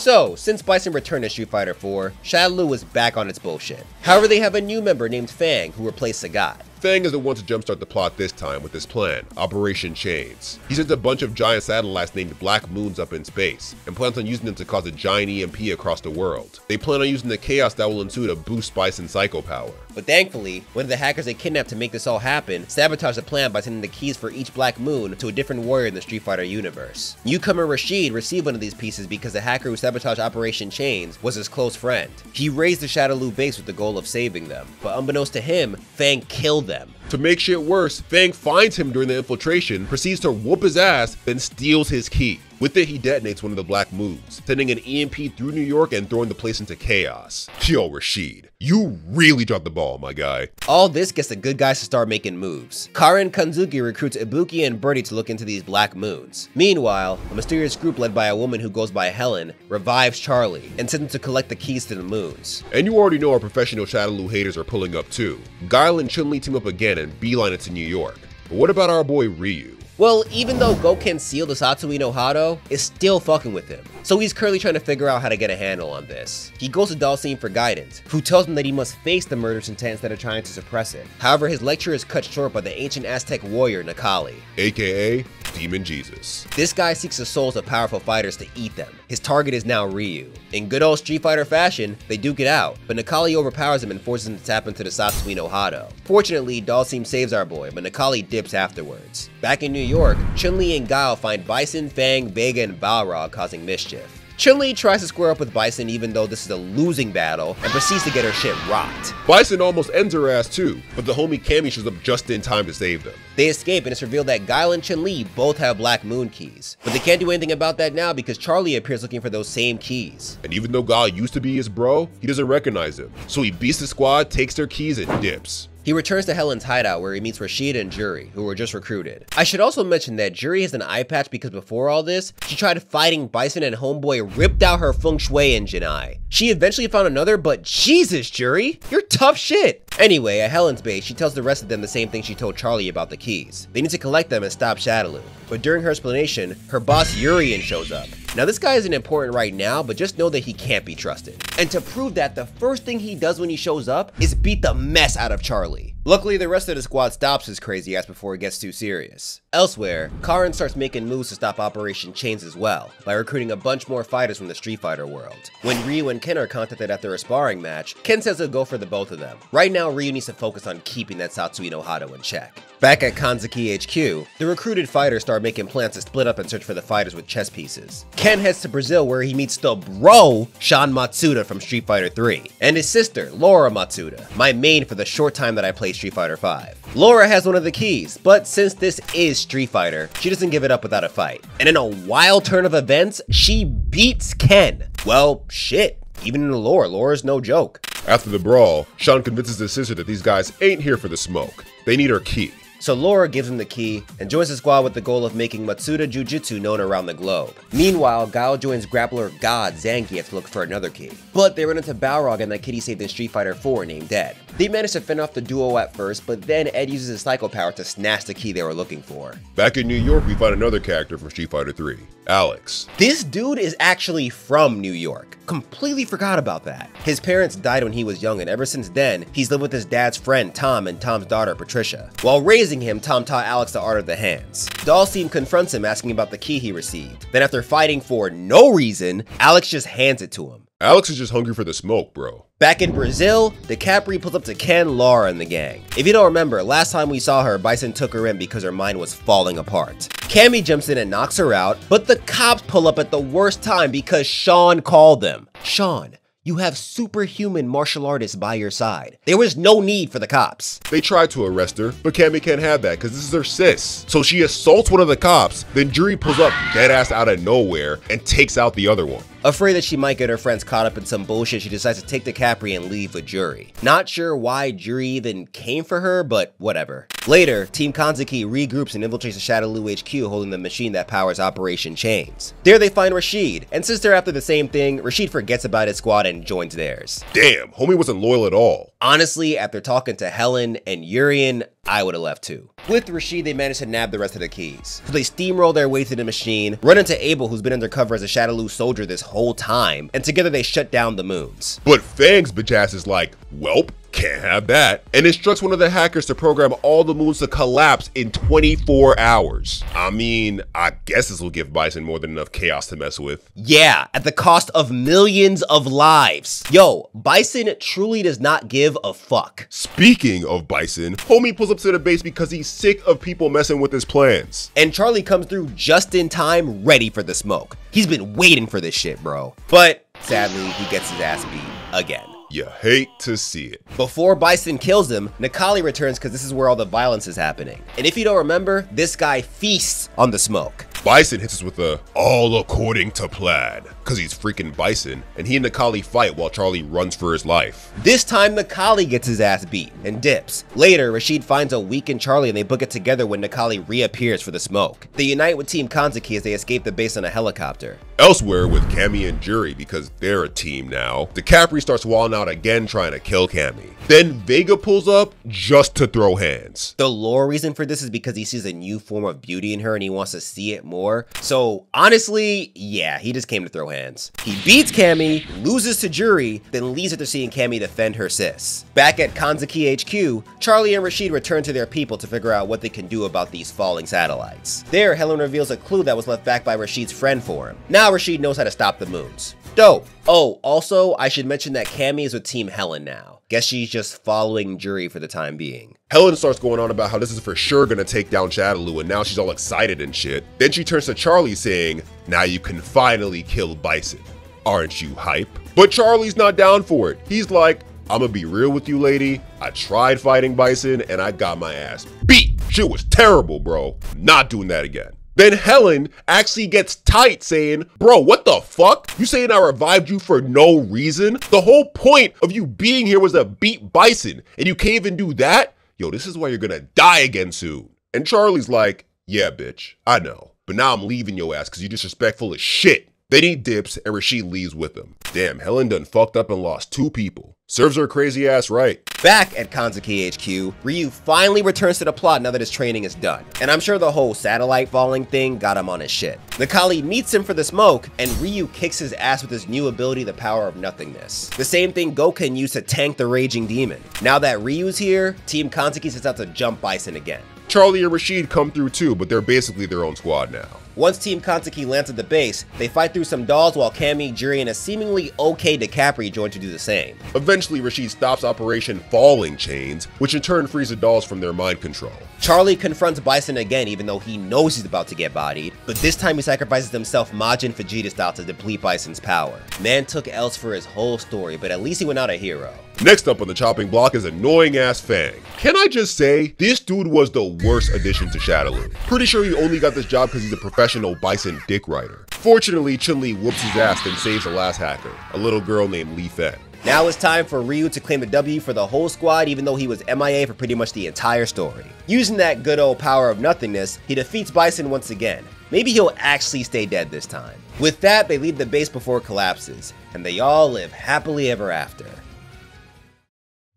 So, since Bison returned to Street Fighter 4, Shadaloo was back on its bullshit. However, they have a new member named Fang who replaced Sagat. Fang is the one to jumpstart the plot this time with his plan, Operation Chains. He sends a bunch of giant satellites named Black Moons up in space, and plans on using them to cause a giant EMP across the world. They plan on using the chaos that will ensue to boost Bison's psycho power. But thankfully, one of the hackers they kidnapped to make this all happen sabotaged the plan by sending the keys for each Black Moon to a different warrior in the Street Fighter universe. Newcomer Rashid received one of these pieces because the hacker who sabotaged Operation Chains was his close friend. He raised the Shadaloo base with the goal of saving them, but unbeknownst to him, Fang killed them. To make shit worse, Fang finds him during the infiltration, proceeds to whoop his ass, then steals his key. With it, he detonates one of the Black Moons, sending an EMP through New York and throwing the place into chaos. Yo, Rashid, you really dropped the ball, my guy. All this gets the good guys to start making moves. Karin Kanzuki recruits Ibuki and Birdie to look into these Black Moons. Meanwhile, a mysterious group led by a woman who goes by Helen revives Charlie and sends him to collect the keys to the moons. And you already know our professional Shadaloo haters are pulling up too. Guile and Chun-Li team up again and beeline it to New York. But what about our boy Ryu? Well, even though Gouken sealed the Satsui no Hado, is still fucking with him. So he's currently trying to figure out how to get a handle on this. He goes to Dhalsim for guidance, who tells him that he must face the murderous intent that are trying to suppress it. However, his lecture is cut short by the ancient Aztec warrior Necalli. AKA Demon Jesus. This guy seeks the souls of powerful fighters to eat them. His target is now Ryu. In good old Street Fighter fashion, they duke it out, but Necalli overpowers him and forces him to tap into the Satsui no Hado. Fortunately, Dhalsim saves our boy, but Necalli dips afterwards. Back in New York, Chun-Li and Guile find Bison, Fang, Vega, and Balrog causing mischief. Chun-Li tries to square up with Bison even though this is a losing battle and proceeds to get her shit rocked. Bison almost ends her ass too, but the homie Cammy shows up just in time to save them. They escape and it's revealed that Guile and Chun-Li both have Black Moon keys. But they can't do anything about that now because Charlie appears looking for those same keys. And even though Guile used to be his bro, he doesn't recognize him. So he beats the squad, takes their keys, and dips. He returns to Helen's hideout where he meets Rashid and Juri, who were just recruited. I should also mention that Juri has an eye patch because before all this, she tried fighting Bison and Homeboy ripped out her feng shui engine eye. She eventually found another, but Jesus, Juri, you're tough shit. Anyway, at Helen's base, she tells the rest of them the same thing she told Charlie about the keys. They need to collect them and stop Shadaloo. But during her explanation, her boss Urien shows up. Now this guy isn't important right now, but just know that he can't be trusted. And to prove that, the first thing he does when he shows up is beat the mess out of Charlie. Luckily, the rest of the squad stops his crazy ass before it gets too serious. Elsewhere, Karin starts making moves to stop Operation Chains as well, by recruiting a bunch more fighters from the Street Fighter world. When Ryu and Ken are contacted after a sparring match, Ken says he'll go for the both of them. Right now, Ryu needs to focus on keeping that Satsui no Hado in check. Back at Kanzaki HQ, the recruited fighters start making plans to split up and search for the fighters with chess pieces. Ken heads to Brazil where he meets the bro, Sean Matsuda from Street Fighter 3, and his sister, Laura Matsuda, my main for the short time that I played Street Fighter 5. Laura has one of the keys, but since this is Street Fighter, she doesn't give it up without a fight. And in a wild turn of events, she beats Ken. Well, shit. Even in the lore, Laura's no joke. After the brawl, Sean convinces his sister that these guys ain't here for the smoke. They need her key. So Laura gives him the key and joins the squad with the goal of making Matsuda Jiu-Jitsu known around the globe. Meanwhile, Guile joins grappler God Zangief to look for another key. But they run into Balrog and that kid he saved in Street Fighter 4 named Ed. They manage to fend off the duo at first, but then Ed uses his psycho power to snatch the key they were looking for. Back in New York, we find another character from Street Fighter 3, Alex. This dude is actually from New York. Completely forgot about that. His parents died when he was young and ever since then, he's lived with his dad's friend Tom and Tom's daughter Patricia. While raising him, Tom taught Alex the art of the hands. Dhalsim confronts him asking about the key he received. Then after fighting for no reason, Alex just hands it to him. Alex is just hungry for the smoke, bro. Back in Brazil, Decapre pulls up to Ken, Laura, and the gang. If you don't remember, last time we saw her, Bison took her in because her mind was falling apart. Cammy jumps in and knocks her out, but the cops pull up at the worst time because Sean called them. Sean, you have superhuman martial artists by your side. There was no need for the cops. They tried to arrest her, but Cammy can't have that because this is her sis. So she assaults one of the cops, then Juri pulls up dead ass out of nowhere and takes out the other one. Afraid that she might get her friends caught up in some bullshit, she decides to take Decapre and leave with Juri. Not sure why Juri even came for her, but whatever. Later, Team Kanzaki regroups and infiltrates the Shadaloo HQ holding the machine that powers Operation Chains. There they find Rashid, and since they're after the same thing, Rashid forgets about his squad and joins theirs. Damn, homie wasn't loyal at all. Honestly, after talking to Helen and Urien, I would have left too. With Rashid, they managed to nab the rest of the keys. So they steamroll their way to the machine, run into Abel, who's been undercover as a Shadaloo soldier this whole time, and together they shut down the moons. But Fang's bitch ass is like, welp, can't have that, and instructs one of the hackers to program all the moons to collapse in 24 hours. I mean, I guess this will give Bison more than enough chaos to mess with. Yeah, at the cost of millions of lives. Yo, Bison truly does not give a fuck. Speaking of Bison, homie pulls up to the base because he's sick of people messing with his plans. And Charlie comes through just in time, ready for the smoke. He's been waiting for this shit, bro. But sadly, he gets his ass beat again. You hate to see it. Before Bison kills him, Necalli returns because this is where all the violence is happening. And if you don't remember, this guy feasts on the smoke. Bison hits us with a all according to plan, cause he's freaking Bison, and he and Necalli fight while Charlie runs for his life. This time Necalli gets his ass beat and dips. Later, Rashid finds a weakened Charlie and they book it together when Necalli reappears for the smoke. They unite with Team Kanzaki as they escape the base on a helicopter. Elsewhere with Cammy and Juri because they're a team now, Decapre starts walling out again trying to kill Cammy. Then Vega pulls up just to throw hands. The lore reason for this is because he sees a new form of beauty in her and he wants to see it more. So honestly, yeah, he just came to throw hands. He beats Cammy, loses to Juri, then leaves after seeing Cammy defend her sis. Back at Kanzaki HQ, Charlie and Rashid return to their people to figure out what they can do about these falling satellites. There, Helen reveals a clue that was left back by Rashid's friend for him. Now Rashid knows how to stop the moons. Dope. Oh, also, I should mention that Cammy is with Team Helen now. Guess she's just following Juri for the time being. Helen starts going on about how this is for sure gonna take down Shadaloo and now she's all excited and shit. Then she turns to Charlie saying, now you can finally kill Bison. Aren't you hype? But Charlie's not down for it. He's like, I'm gonna be real with you lady, I tried fighting Bison and I got my ass beat. Shit was terrible bro. Not doing that again. Then Helen actually gets tight saying, bro, what the fuck? You saying I revived you for no reason? The whole point of you being here was to beat Bison and you can't even do that? Yo, this is why you're gonna die again soon. And Charlie's like, yeah, bitch, I know. But now I'm leaving your ass because you're disrespectful as shit. Then he dips and Rashid leaves with him. Damn, Helen done fucked up and lost two people. Serves her crazy ass right. Back at Kanzaki HQ, Ryu finally returns to the plot now that his training is done. And I'm sure the whole satellite falling thing got him on his shit. Necalli meets him for the smoke, and Ryu kicks his ass with his new ability, the power of nothingness. The same thing Gouken used to tank the raging demon. Now that Ryu's here, Team Kanzaki sets out to jump Bison again. Charlie and Rashid come through too, but they're basically their own squad now. Once Team Kanzaki lands at the base, they fight through some dolls while Cammy, Juri, and a seemingly okay Decapre join to do the same. Eventually, Rashid stops Operation Falling Chains, which in turn frees the dolls from their mind control. Charlie confronts Bison again even though he knows he's about to get bodied, but this time he sacrifices himself Majin Vegeta style to deplete Bison's power. Man took L's for his whole story, but at least he went out a hero. Next up on the chopping block is annoying ass Fang. Can I just say, this dude was the worst addition to Shadaloo. Pretty sure he only got this job because he's a professional Bison dick rider. Fortunately, Chun-Li whoops his ass and saves the last hacker, a little girl named Li Fen. Now it's time for Ryu to claim the W for the whole squad even though he was MIA for pretty much the entire story. Using that good old power of nothingness, he defeats Bison once again. Maybe he'll actually stay dead this time. With that, they leave the base before it collapses, and they all live happily ever after.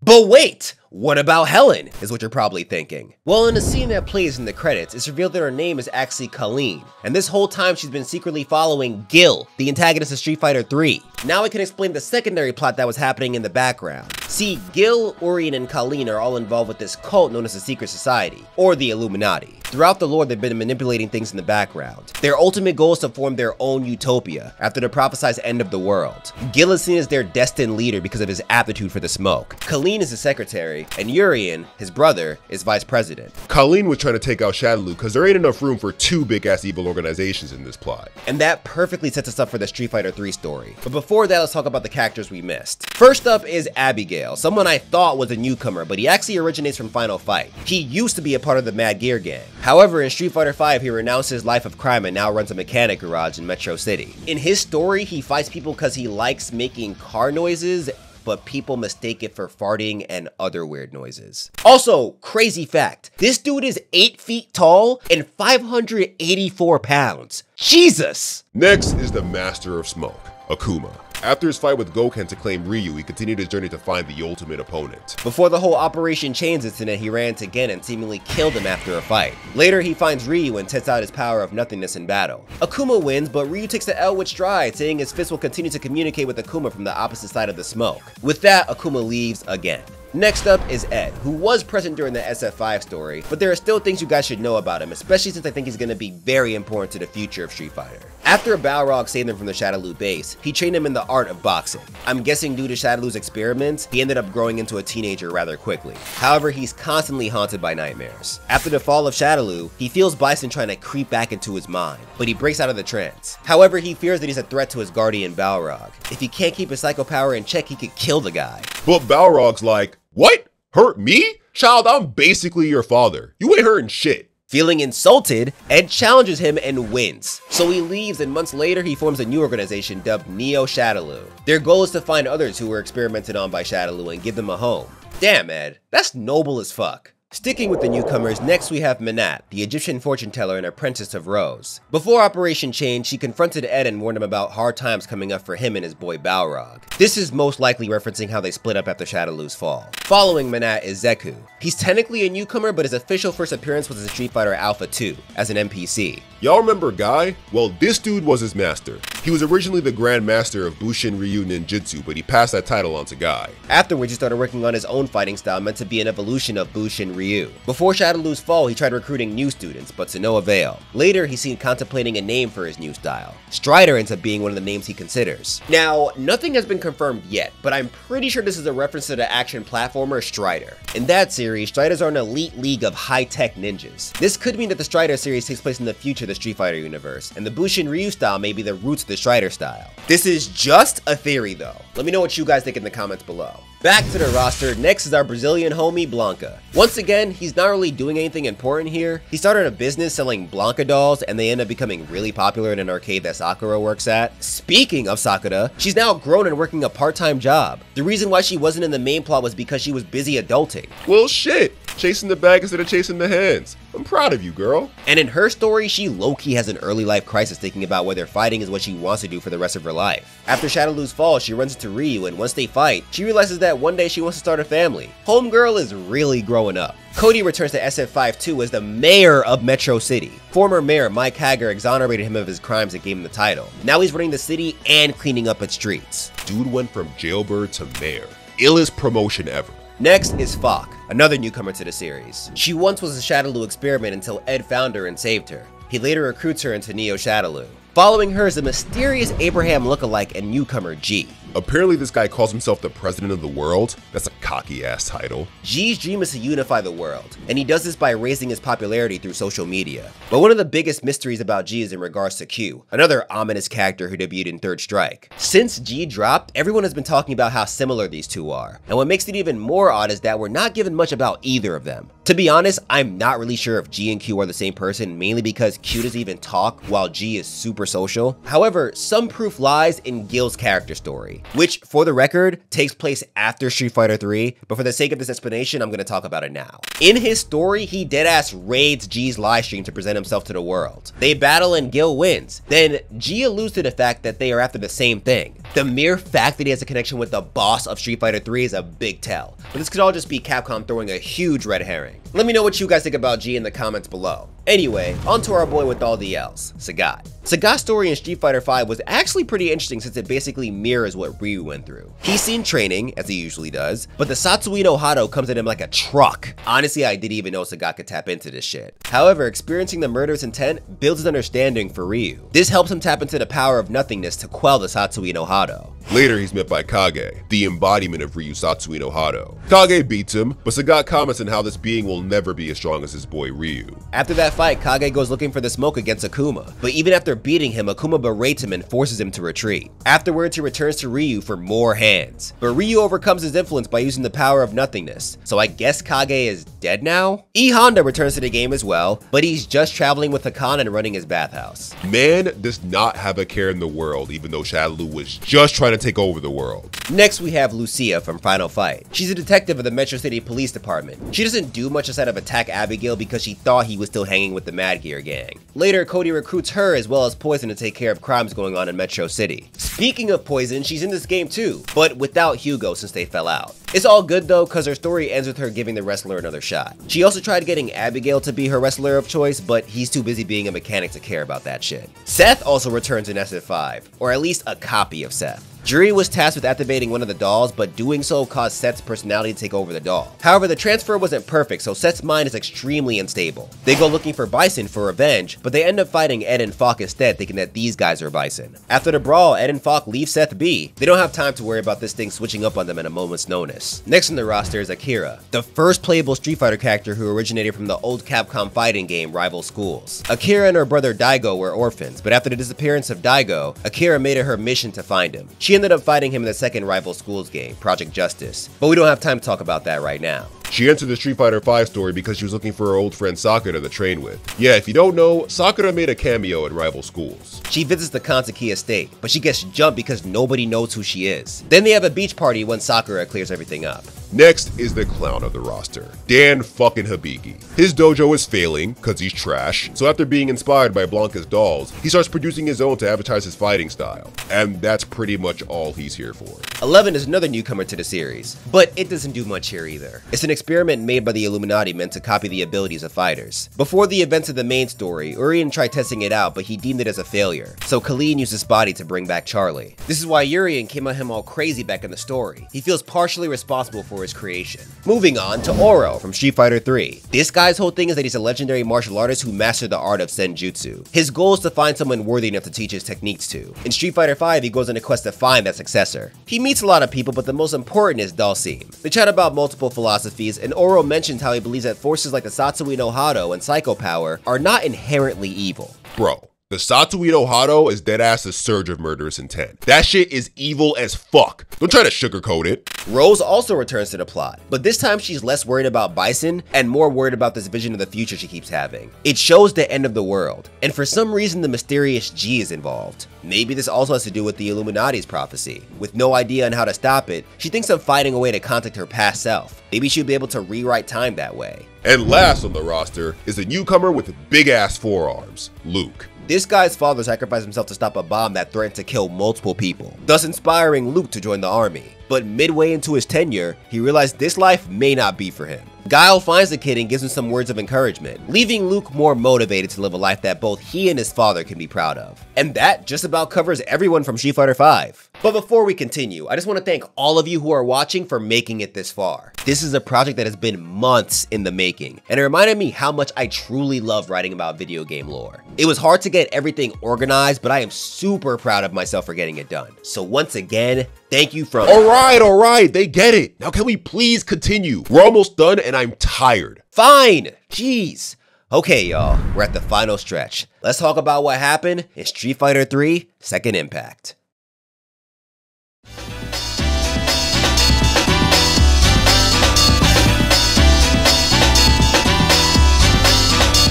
But wait! What about Helen, is what you're probably thinking. Well, in a scene that plays in the credits, it's revealed that her name is actually Colleen, and this whole time she's been secretly following Gil, the antagonist of Street Fighter 3. Now I can explain the secondary plot that was happening in the background. See, Gil, Urien, and Colleen are all involved with this cult known as the Secret Society, or the Illuminati. Throughout the lore, they've been manipulating things in the background. Their ultimate goal is to form their own utopia, after the prophesized end of the world. Gil is seen as their destined leader because of his aptitude for the smoke. Colleen is the secretary, and Urien, his brother, is vice president. Colleen was trying to take out Shadaloo because there ain't enough room for two big-ass evil organizations in this plot. And that perfectly sets us up for the Street Fighter 3 story. But before that, let's talk about the characters we missed. First up is Abigail, someone I thought was a newcomer, but he actually originates from Final Fight. He used to be a part of the Mad Gear gang. However, in Street Fighter 5, he renounced his life of crime and now runs a mechanic garage in Metro City. In his story, he fights people because he likes making car noises but people mistake it for farting and other weird noises. Also, crazy fact, this dude is 8 feet tall and 584 pounds. Jesus! Next is the Master of Smoke, Akuma. After his fight with Gouken to claim Ryu, he continued his journey to find the ultimate opponent. Before the whole Operation Chains incident, he ran to Gen and seemingly killed him after a fight. Later, he finds Ryu and tests out his power of nothingness in battle. Akuma wins, but Ryu takes the L with stride, saying his fist will continue to communicate with Akuma from the opposite side of the smoke. With that, Akuma leaves again. Next up is Ed, who was present during the SF5 story, but there are still things you guys should know about him, especially since I think he's going to be very important to the future of Street Fighter. After Balrog saved him from the Shadaloo base, he trained him in the art of boxing. I'm guessing due to Shadaloo's experiments, he ended up growing into a teenager rather quickly. However, he's constantly haunted by nightmares. After the fall of Shadaloo, he feels Bison trying to creep back into his mind, but he breaks out of the trance. However, he fears that he's a threat to his guardian Balrog. If he can't keep his psycho power in check, he could kill the guy. But Balrog's like, what? Hurt me? Child, I'm basically your father. You ain't hurting shit. Feeling insulted, Ed challenges him and wins. So he leaves and months later he forms a new organization dubbed Neo Shadaloo. Their goal is to find others who were experimented on by Shadaloo and give them a home. Damn Ed, that's noble as fuck. Sticking with the newcomers, next we have Menat, the Egyptian fortune teller and apprentice of Rose. Before Operation Chains, she confronted Ed and warned him about hard times coming up for him and his boy Balrog. This is most likely referencing how they split up after Shadaloo's fall. Following Menat is Zeku. He's technically a newcomer, but his official first appearance was in Street Fighter Alpha 2, as an NPC. Y'all remember Guy? Well, this dude was his master. He was originally the Grand Master of Bushin Ryu Ninjutsu, but he passed that title on to Guy. Afterwards, he started working on his own fighting style meant to be an evolution of Bushin Ryu. Before Shadaloo's fall, he tried recruiting new students, but to no avail. Later, he's seen contemplating a name for his new style. Strider ends up being one of the names he considers. Now, nothing has been confirmed yet, but I'm pretty sure this is a reference to the action platformer Strider. In that series, Striders are an elite league of high-tech ninjas. This could mean that the Strider series takes place in the future of the Street Fighter universe, and the Bushin Ryu style may be the roots of the Strider style. This is just a theory though. Let me know what you guys think in the comments below. Back to the roster, next is our Brazilian homie Blanka. Once again, he's not really doing anything important here. He started a business selling Blanka dolls and they end up becoming really popular in an arcade that Sakura works at. Speaking of Sakura, she's now grown and working a part-time job. The reason why she wasn't in the main plot was because she was busy adulting. Well, shit. chasing the bag instead of chasing the hands. I'm proud of you, girl. And in her story, she low-key has an early life crisis thinking about whether fighting is what she wants to do for the rest of her life. After Shadaloo's fall, she runs into Ryu and once they fight, she realizes that one day she wants to start a family. Homegirl is really growing up. Cody returns to SF5-2 as the mayor of Metro City. Former mayor Mike Haggar exonerated him of his crimes and gave him the title. Now he's running the city and cleaning up its streets. Dude went from jailbird to mayor. Illest promotion ever. Next is Falk, another newcomer to the series. She once was a Shadaloo experiment until Ed found her and saved her. He later recruits her into Neo Shadaloo. Following her is a mysterious Abraham lookalike and newcomer G. Apparently this guy calls himself the president of the world. That's a cocky ass title. G's dream is to unify the world, and he does this by raising his popularity through social media. But one of the biggest mysteries about G is in regards to Q, another ominous character who debuted in Third Strike. Since G dropped, everyone has been talking about how similar these two are, and what makes it even more odd is that we're not given much about either of them. To be honest, I'm not really sure if G and Q are the same person, mainly because Q doesn't even talk while G is super social. However, some proof lies in Gil's character story, which, for the record, takes place after Street Fighter 3, but for the sake of this explanation, I'm going to talk about it now. In his story, he deadass raids G's livestream to present himself to the world. They battle and Gil wins. Then G alludes to the fact that they are after the same thing. The mere fact that he has a connection with the boss of Street Fighter 3 is a big tell, but this could all just be Capcom throwing a huge red herring. Let me know what you guys think about G in the comments below. Anyway, on to our boy with all the L's, Sagat. Sagat's story in Street Fighter V was actually pretty interesting since it basically mirrors what Ryu went through. He's seen training, as he usually does, but the Satsui no Hado comes at him like a truck. Honestly, I didn't even know Sagat could tap into this shit. However, experiencing the murderous intent builds his understanding for Ryu. This helps him tap into the power of nothingness to quell the Satsui no Hado. Later, he's met by Kage, the embodiment of Ryu Satsui no Hado. Kage beats him, but Sagat comments on how this being will never be as strong as his boy Ryu. After that fight, Kage goes looking for the smoke against Akuma, but even after beating him, Akuma berates him and forces him to retreat. Afterwards, he returns to Ryu for more hands, but Ryu overcomes his influence by using the power of nothingness, so I guess Kage is dead now? E Honda returns to the game as well, but he's just traveling with Hakan and running his bathhouse. Man does not have a care in the world, even though Shadaloo was just trying to take over the world. Next, we have Lucia from Final Fight. She's a detective of the Metro City Police Department. She doesn't do much aside of attack Abigail because she thought he was still hanging with the Mad Gear gang. Later, Cody recruits her as well as Poison to take care of crimes going on in Metro City. Speaking of Poison, she's in this game too, but without Hugo since they fell out. It's all good though, cause her story ends with her giving the wrestler another shot. She also tried getting Abigail to be her wrestler of choice, but he's too busy being a mechanic to care about that shit. Seth also returns in SF5, or at least a copy of Seth. Juri was tasked with activating one of the dolls, but doing so caused Seth's personality to take over the doll. However, the transfer wasn't perfect, so Seth's mind is extremely unstable. They go looking for Bison for revenge, but they end up fighting Ed and Falk instead, thinking that these guys are Bison. After the brawl, Ed and Falk leave Seth be. They don't have time to worry about this thing switching up on them at a moment's notice. Next in the roster is Akira, the first playable Street Fighter character who originated from the old Capcom fighting game Rival Schools. Akira and her brother Daigo were orphans, but after the disappearance of Daigo, Akira made it her mission to find him. She ended up fighting him in the second Rival Schools game, Project Justice, but we don't have time to talk about that right now. She entered the Street Fighter V story because she was looking for her old friend Sakura to train with. Yeah, if you don't know, Sakura made a cameo in Rival Schools. She visits the Kanzaki estate, but she gets jumped because nobody knows who she is. Then they have a beach party when Sakura clears everything up. Next is the clown of the roster, Dan fucking Hibiki. His dojo is failing, cause he's trash, so after being inspired by Blanka's dolls, he starts producing his own to advertise his fighting style. And that's pretty much all he's here for. Eleven is another newcomer to the series, but it doesn't do much here either. It's an experiment made by the Illuminati meant to copy the abilities of fighters. Before the events of the main story, Urien tried testing it out, but he deemed it as a failure, so Colleen used his body to bring back Charlie. This is why Urien came at him all crazy back in the story. He feels partially responsible for his creation. Moving on to Oro from Street Fighter 3. This guy's whole thing is that he's a legendary martial artist who mastered the art of Senjutsu. His goal is to find someone worthy enough to teach his techniques to. In Street Fighter 5, he goes on a quest to find that successor. He meets a lot of people, but the most important is Dhalsim. They chat about multiple philosophies, and Oro mentions how he believes that forces like the Satsui no Hado and Psycho Power are not inherently evil. Bro, the Satsui no Hado is deadass a surge of murderous intent. That shit is evil as fuck. Don't try to sugarcoat it. Rose also returns to the plot, but this time she's less worried about Bison and more worried about this vision of the future she keeps having. It shows the end of the world, and for some reason the mysterious G is involved. Maybe this also has to do with the Illuminati's prophecy. With no idea on how to stop it, she thinks of finding a way to contact her past self. Maybe she'll be able to rewrite time that way. And last on the roster is a newcomer with big ass forearms, Luke. This guy's father sacrificed himself to stop a bomb that threatened to kill multiple people, thus inspiring Luke to join the army. But midway into his tenure, he realized this life may not be for him. Guile finds the kid and gives him some words of encouragement, leaving Luke more motivated to live a life that both he and his father can be proud of. And that just about covers everyone from Street Fighter V. But before we continue, I just want to thank all of you who are watching for making it this far. This is a project that has been months in the making, and it reminded me how much I truly love writing about video game lore. It was hard to get everything organized, but I am super proud of myself for getting it done. So once again, thank you from- Alright, alright, they get it. Now can we please continue? We're almost done and I'm tired. Fine! Jeez. Okay, y'all, we're at the final stretch. Let's talk about what happened in Street Fighter 3 Second Impact.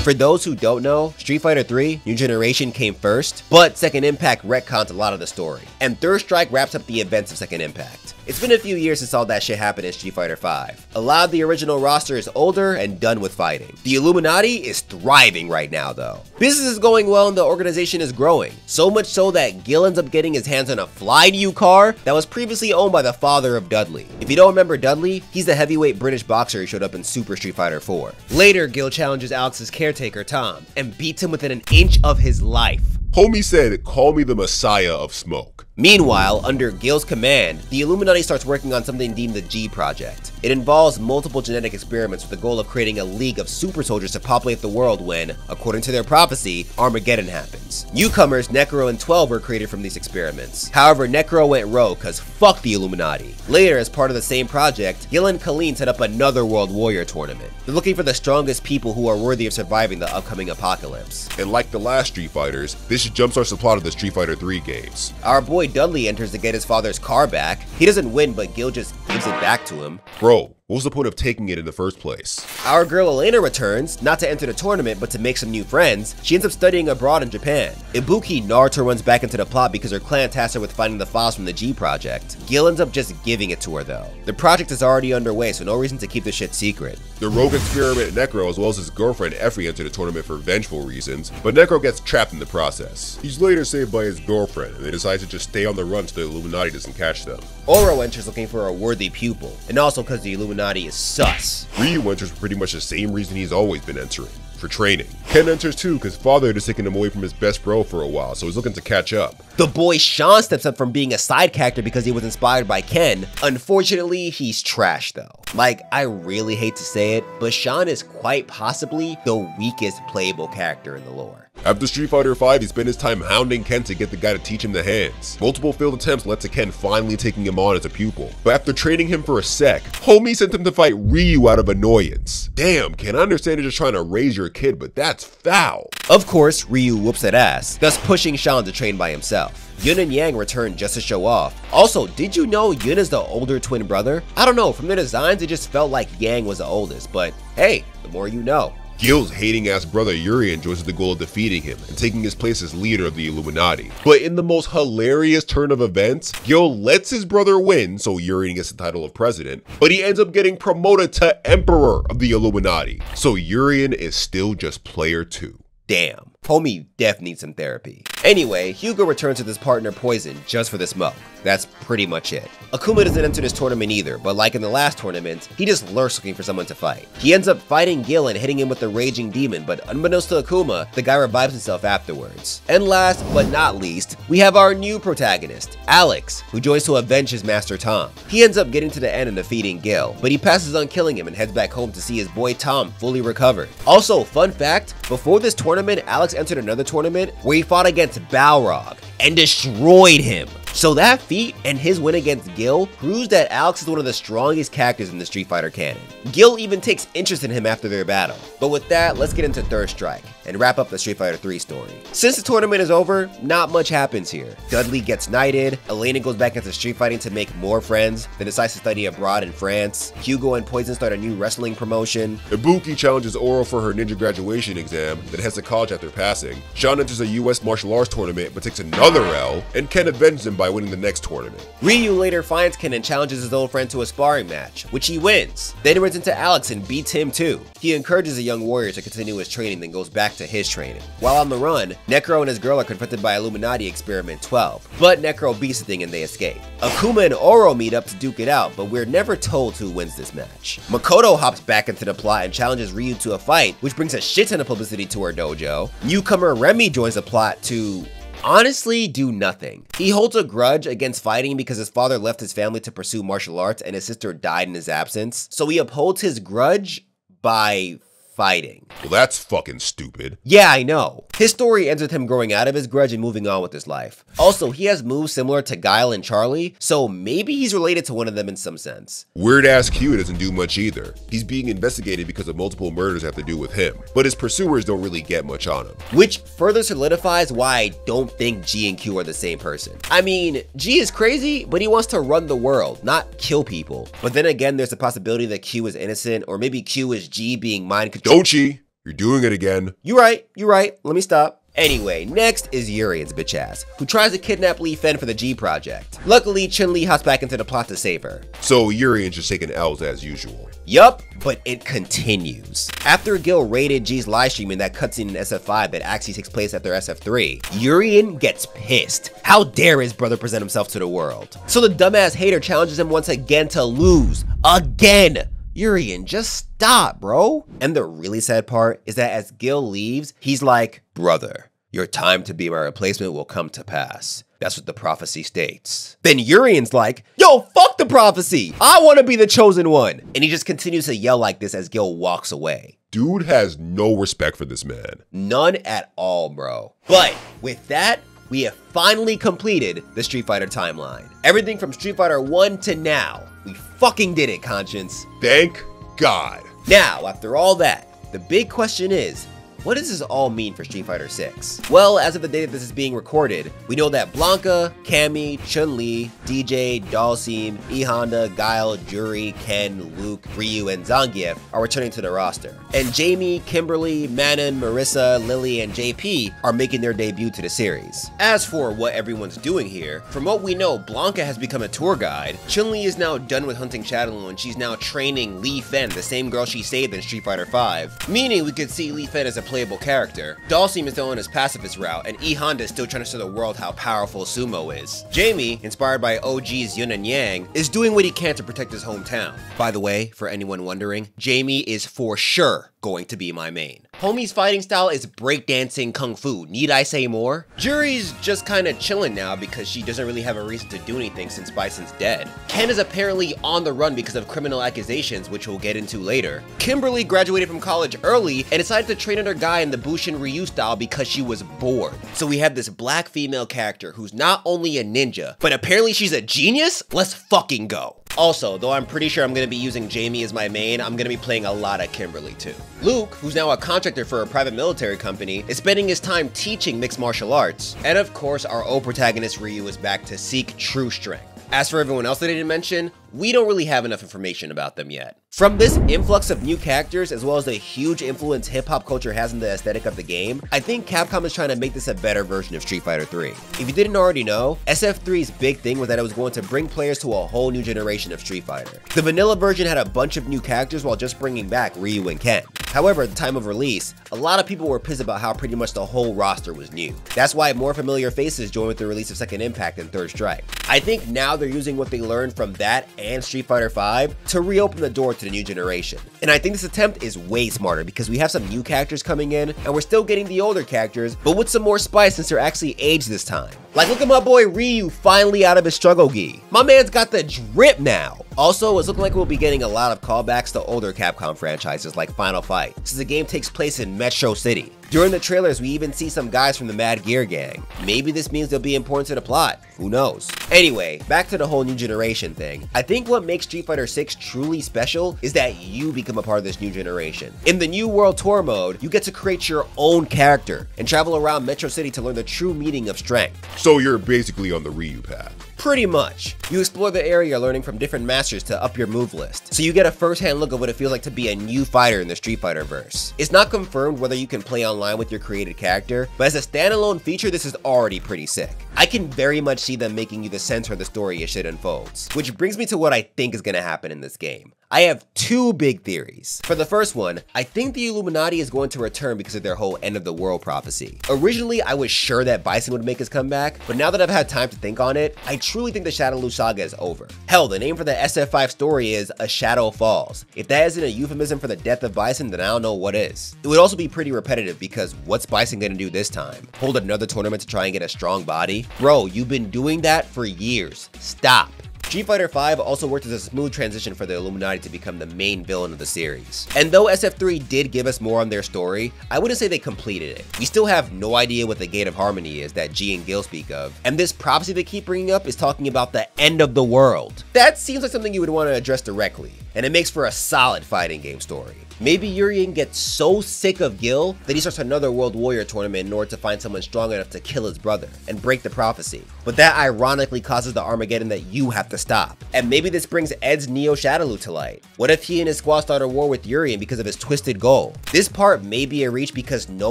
For those who don't know, Street Fighter 3 New Generation came first, but Second Impact retcons a lot of the story, and Third Strike wraps up the events of Second Impact. It's been a few years since all that shit happened in Street Fighter 5. A lot of the original roster is older and done with fighting. The Illuminati is thriving right now though. Business is going well and the organization is growing, so much so that Gil ends up getting his hands on a fly new car that was previously owned by the father of Dudley. If you don't remember Dudley, he's the heavyweight British boxer who showed up in Super Street Fighter 4. Later, Gil challenges Alex's caretaker Tom and beats him within an inch of his life. Homie said, call me the messiah of smoke. Meanwhile, under Gil's command, the Illuminati starts working on something deemed the G Project. It involves multiple genetic experiments with the goal of creating a league of super soldiers to populate the world when, according to their prophecy, Armageddon happens. Newcomers Necro and 12 were created from these experiments. However, Necro went rogue cause fuck the Illuminati. Later, as part of the same project, Gil and Colleen set up another World Warrior tournament. They're looking for the strongest people who are worthy of surviving the upcoming apocalypse. And like the last Street Fighters, this jumpstarts the plot of the Street Fighter 3 games. Our boy Dudley enters to get his father's car back. He doesn't win, but Gil just gives it back to him. Bro, what was the point of taking it in the first place? Our girl Elena returns, not to enter the tournament, but to make some new friends. She ends up studying abroad in Japan. Ibuki Naruto runs back into the plot because her clan tasks her with finding the files from the G Project. Gil ends up just giving it to her though. The project is already underway, so no reason to keep the shit secret. The rogue experiment Necro as well as his girlfriend Effie enter the tournament for vengeful reasons, but Necro gets trapped in the process. He's later saved by his girlfriend, and they decide to just stay on the run so the Illuminati doesn't catch them. Oro enters looking for a worthy pupil, and also because the Illuminati is sus. Ryu enters for pretty much the same reason he's always been entering for training. Ken enters too because father had taken him away from his best bro for a while, so he's looking to catch up. The boy Sean steps up from being a side character because he was inspired by Ken. Unfortunately, he's trash though. Like, I really hate to say it, but Sean is quite possibly the weakest playable character in the lore. After Street Fighter V, he spent his time hounding Ken to get the guy to teach him the hands. Multiple failed attempts led to Ken finally taking him on as a pupil. But after training him for a sec, homie sent him to fight Ryu out of annoyance. Damn, Ken, I understand you're just trying to raise your kid, but that's foul. Of course, Ryu whoops that ass, thus pushing Sean to train by himself. Yun and Yang return just to show off. Also, did you know Yun is the older twin brother? I don't know, from the designs it just felt like Yang was the oldest, but hey, the more you know. Gil's hating ass brother Urien joins the goal of defeating him and taking his place as leader of the Illuminati. But in the most hilarious turn of events, Gil lets his brother win, so Urien gets the title of president, but he ends up getting promoted to Emperor of the Illuminati. So Urien is still just player 2. Damn. Homie def needs some therapy. Anyway, Hugo returns with his partner Poison just for the smoke. That's pretty much it. Akuma doesn't enter this tournament either, but like in the last tournament, he just lurks looking for someone to fight. He ends up fighting Gil and hitting him with the Raging Demon, but unbeknownst to Akuma, the guy revives himself afterwards. And last but not least, we have our new protagonist, Alex, who joins to avenge his master Tom. He ends up getting to the end and defeating Gil, but he passes on killing him and heads back home to see his boy Tom fully recovered. Also, fun fact, before this tournament, Alex entered another tournament where he fought against Balrog and destroyed him. So that feat and his win against Gil proves that Alex is one of the strongest characters in the Street Fighter canon. Gil even takes interest in him after their battle. But with that, let's get into Third Strike. And wrap up the Street Fighter 3 story. Since the tournament is over, not much happens here. Dudley gets knighted, Elena goes back into street fighting to make more friends, then decides to study abroad in France, Hugo and Poison start a new wrestling promotion, Ibuki challenges Oro for her ninja graduation exam, then heads to college after passing. Sean enters a US martial arts tournament but takes another L, and Ken avenges him by winning the next tournament. Ryu later finds Ken and challenges his old friend to a sparring match, which he wins. Then runs into Alex and beats him too. He encourages a young warrior to continue his training, then goes back to his training. While on the run, Necro and his girl are confronted by Illuminati Experiment 12, but Necro beats the thing and they escape. Akuma and Oro meet up to duke it out, but we're never told who wins this match. Makoto hops back into the plot and challenges Ryu to a fight, which brings a shit ton of publicity to her dojo. Newcomer Remy joins the plot to honestly do nothing. He holds a grudge against fighting because his father left his family to pursue martial arts and his sister died in his absence. So he upholds his grudge by fighting. Well, that's fucking stupid. Yeah, I know. His story ends with him growing out of his grudge and moving on with his life. Also, he has moves similar to Guile and Charlie, so maybe he's related to one of them in some sense. Weird ass Q doesn't do much either. He's being investigated because of multiple murders have to do with him, but his pursuers don't really get much on him. Which further solidifies why I don't think G and Q are the same person. I mean, G is crazy, but he wants to run the world, not kill people. But then again, there's the possibility that Q is innocent, or maybe Q is G being mind controlled. She? You're doing it again. You right, you right. Let me stop. Anyway, next is Urien's bitch ass, who tries to kidnap Li Fen for the G project. Luckily, Chun Li hops back into the plot to save her. So Urien's just taking L's as usual. Yup, but it continues. After Gil raided G's livestream in that cutscene in SF5 that actually takes place after SF3, Urien gets pissed. How dare his brother present himself to the world? So the dumbass hater challenges him once again to lose. Again! Urien, just stop, bro. And the really sad part is that as Gil leaves, he's like, Brother, your time to be my replacement will come to pass. That's what the prophecy states. Then Urien's like, yo, fuck the prophecy. I want to be the chosen one. And he just continues to yell like this as Gil walks away. Dude has no respect for this man. None at all, bro. But with that, we have finally completed the Street Fighter timeline. Everything from Street Fighter 1 to now. We fucking did it, Conscience. Thank God. Now, after all that, the big question is, what does this all mean for Street Fighter 6? Well, as of the day that this is being recorded, we know that Blanka, Cammy, Chun-Li, DJ, Dhalsim, E Honda, Guile, Juri, Ken, Luke, Ryu, and Zangief are returning to the roster. And Jamie, Kimberly, Manon, Marissa, Lily, and JP are making their debut to the series. As for what everyone's doing here, from what we know, Blanka has become a tour guide, Chun-Li is now done with hunting Shadaloo and she's now training Li Fen, the same girl she saved in Street Fighter 5, meaning we could see Li Fen as a playable character. Dhalsim is still on his pacifist route, and E Honda is still trying to show the world how powerful Sumo is. Jamie, inspired by OG's Yun and Yang, is doing what he can to protect his hometown. By the way, for anyone wondering, Jamie is for sure going to be my main. Homie's fighting style is breakdancing kung fu. Need I say more? Juri's just kind of chilling now because she doesn't really have a reason to do anything since Bison's dead. Ken is apparently on the run because of criminal accusations, which we'll get into later. Kimberly graduated from college early and decided to train under Guy in the Bushin Ryu style because she was bored. So we have this black female character who's not only a ninja, but apparently she's a genius? Let's fucking go. Also, though I'm pretty sure I'm going to be using Jamie as my main, I'm going to be playing a lot of Kimberly too. Luke, who's now a contractor for a private military company, is spending his time teaching mixed martial arts. And of course, our old protagonist Ryu is back to seek true strength. As for everyone else that I didn't mention, we don't really have enough information about them yet. From this influx of new characters, as well as the huge influence hip-hop culture has in the aesthetic of the game, I think Capcom is trying to make this a better version of Street Fighter 3. If you didn't already know, SF3's big thing was that it was going to bring players to a whole new generation of Street Fighter. The vanilla version had a bunch of new characters while just bringing back Ryu and Ken. However, at the time of release, a lot of people were pissed about how pretty much the whole roster was new. That's why more familiar faces joined with the release of Second Impact and Third Strike. I think now they're using what they learned from that and Street Fighter V to reopen the door to the new generation. And I think this attempt is way smarter because we have some new characters coming in and we're still getting the older characters, but with some more spice since they're actually aged this time. Like look at my boy Ryu finally out of his struggle gi. My man's got the drip now. Also, it's looking like we'll be getting a lot of callbacks to older Capcom franchises like Final Fight, since the game takes place in Metro City. During the trailers, we even see some guys from the Mad Gear Gang. Maybe this means they'll be important to the plot. Who knows? Anyway, back to the whole new generation thing. I think what makes Street Fighter 6 truly special is that you become a part of this new generation. In the New World Tour mode, you get to create your own character and travel around Metro City to learn the true meaning of strength. So you're basically on the Ryu path. Pretty much. You explore the area learning from different masters to up your move list, so you get a first-hand look of what it feels like to be a new fighter in the Street Fighter verse. It's not confirmed whether you can play online with your created character, but as a standalone feature, this is already pretty sick. I can very much see them making you the center of the story as shit unfolds, which brings me to what I think is gonna happen in this game. I have two big theories. For the first one, I think the Illuminati is going to return because of their whole end of the world prophecy. Originally, I was sure that Bison would make his comeback, but now that I've had time to think on it, I truly think the Shadaloo saga is over. Hell, the name for the SF5 story is A Shadow Falls. If that isn't a euphemism for the death of Bison, then I don't know what is. It would also be pretty repetitive because what's Bison gonna do this time? Hold another tournament to try and get a strong body? Bro, you've been doing that for years. Stop. Street Fighter 5 also worked as a smooth transition for the Illuminati to become the main villain of the series. And though SF3 did give us more on their story, I wouldn't say they completed it. We still have no idea what the Gate of Harmony is that G and Gil speak of, and this prophecy they keep bringing up is talking about the end of the world. That seems like something you would want to address directly, and it makes for a solid fighting game story. Maybe Urien gets so sick of Gil that he starts another World Warrior tournament in order to find someone strong enough to kill his brother and break the prophecy. But that ironically causes the Armageddon that you have to stop. And maybe this brings Ed's Neo Shadaloo to light. What if he and his squad start a war with Urien because of his twisted goal? This part may be a reach because no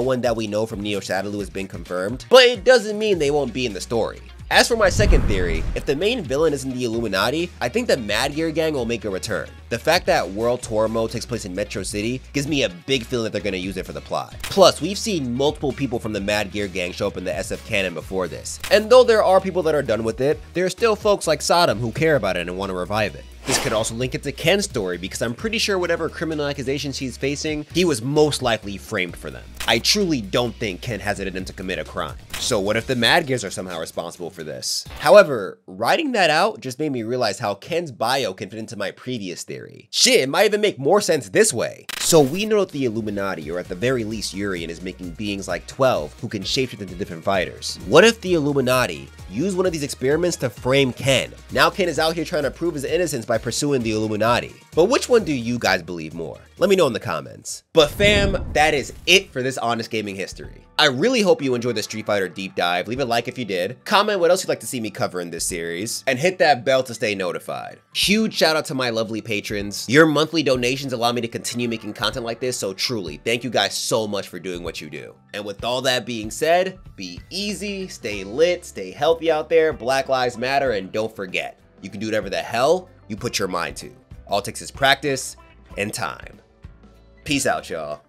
one that we know from Neo Shadaloo has been confirmed, but it doesn't mean they won't be in the story. As for my second theory, if the main villain isn't the Illuminati, I think the Mad Gear Gang will make a return. The fact that World Tour mode takes place in Metro City gives me a big feeling that they're going to use it for the plot. Plus, we've seen multiple people from the Mad Gear Gang show up in the SF canon before this, and though there are people that are done with it, there are still folks like Sodom who care about it and want to revive it. This could also link it to Ken's story because I'm pretty sure whatever criminal accusations he's facing, he was most likely framed for them. I truly don't think Ken has it in him to commit a crime. So what if the Mad Gears are somehow responsible for this? However, writing that out just made me realize how Ken's bio can fit into my previous theory. Shit, it might even make more sense this way. So we know that the Illuminati, or at the very least Urien, is making beings like 12 who can shapeshift into different fighters. What if the Illuminati use one of these experiments to frame Ken? Now Ken is out here trying to prove his innocence by pursuing the Illuminati. But which one do you guys believe more? Let me know in the comments. But fam, that is it for this Honest Gaming history. I really hope you enjoyed the Street Fighter deep dive. Leave a like if you did. Comment what else you'd like to see me cover in this series. And hit that bell to stay notified. Huge shout out to my lovely patrons. Your monthly donations allow me to continue making content like this, so truly, thank you guys so much for doing what you do. And with all that being said, be easy, stay lit, stay healthy out there, Black Lives Matter, and don't forget, you can do whatever the hell you put your mind to. All takes is practice and time. Peace out, y'all.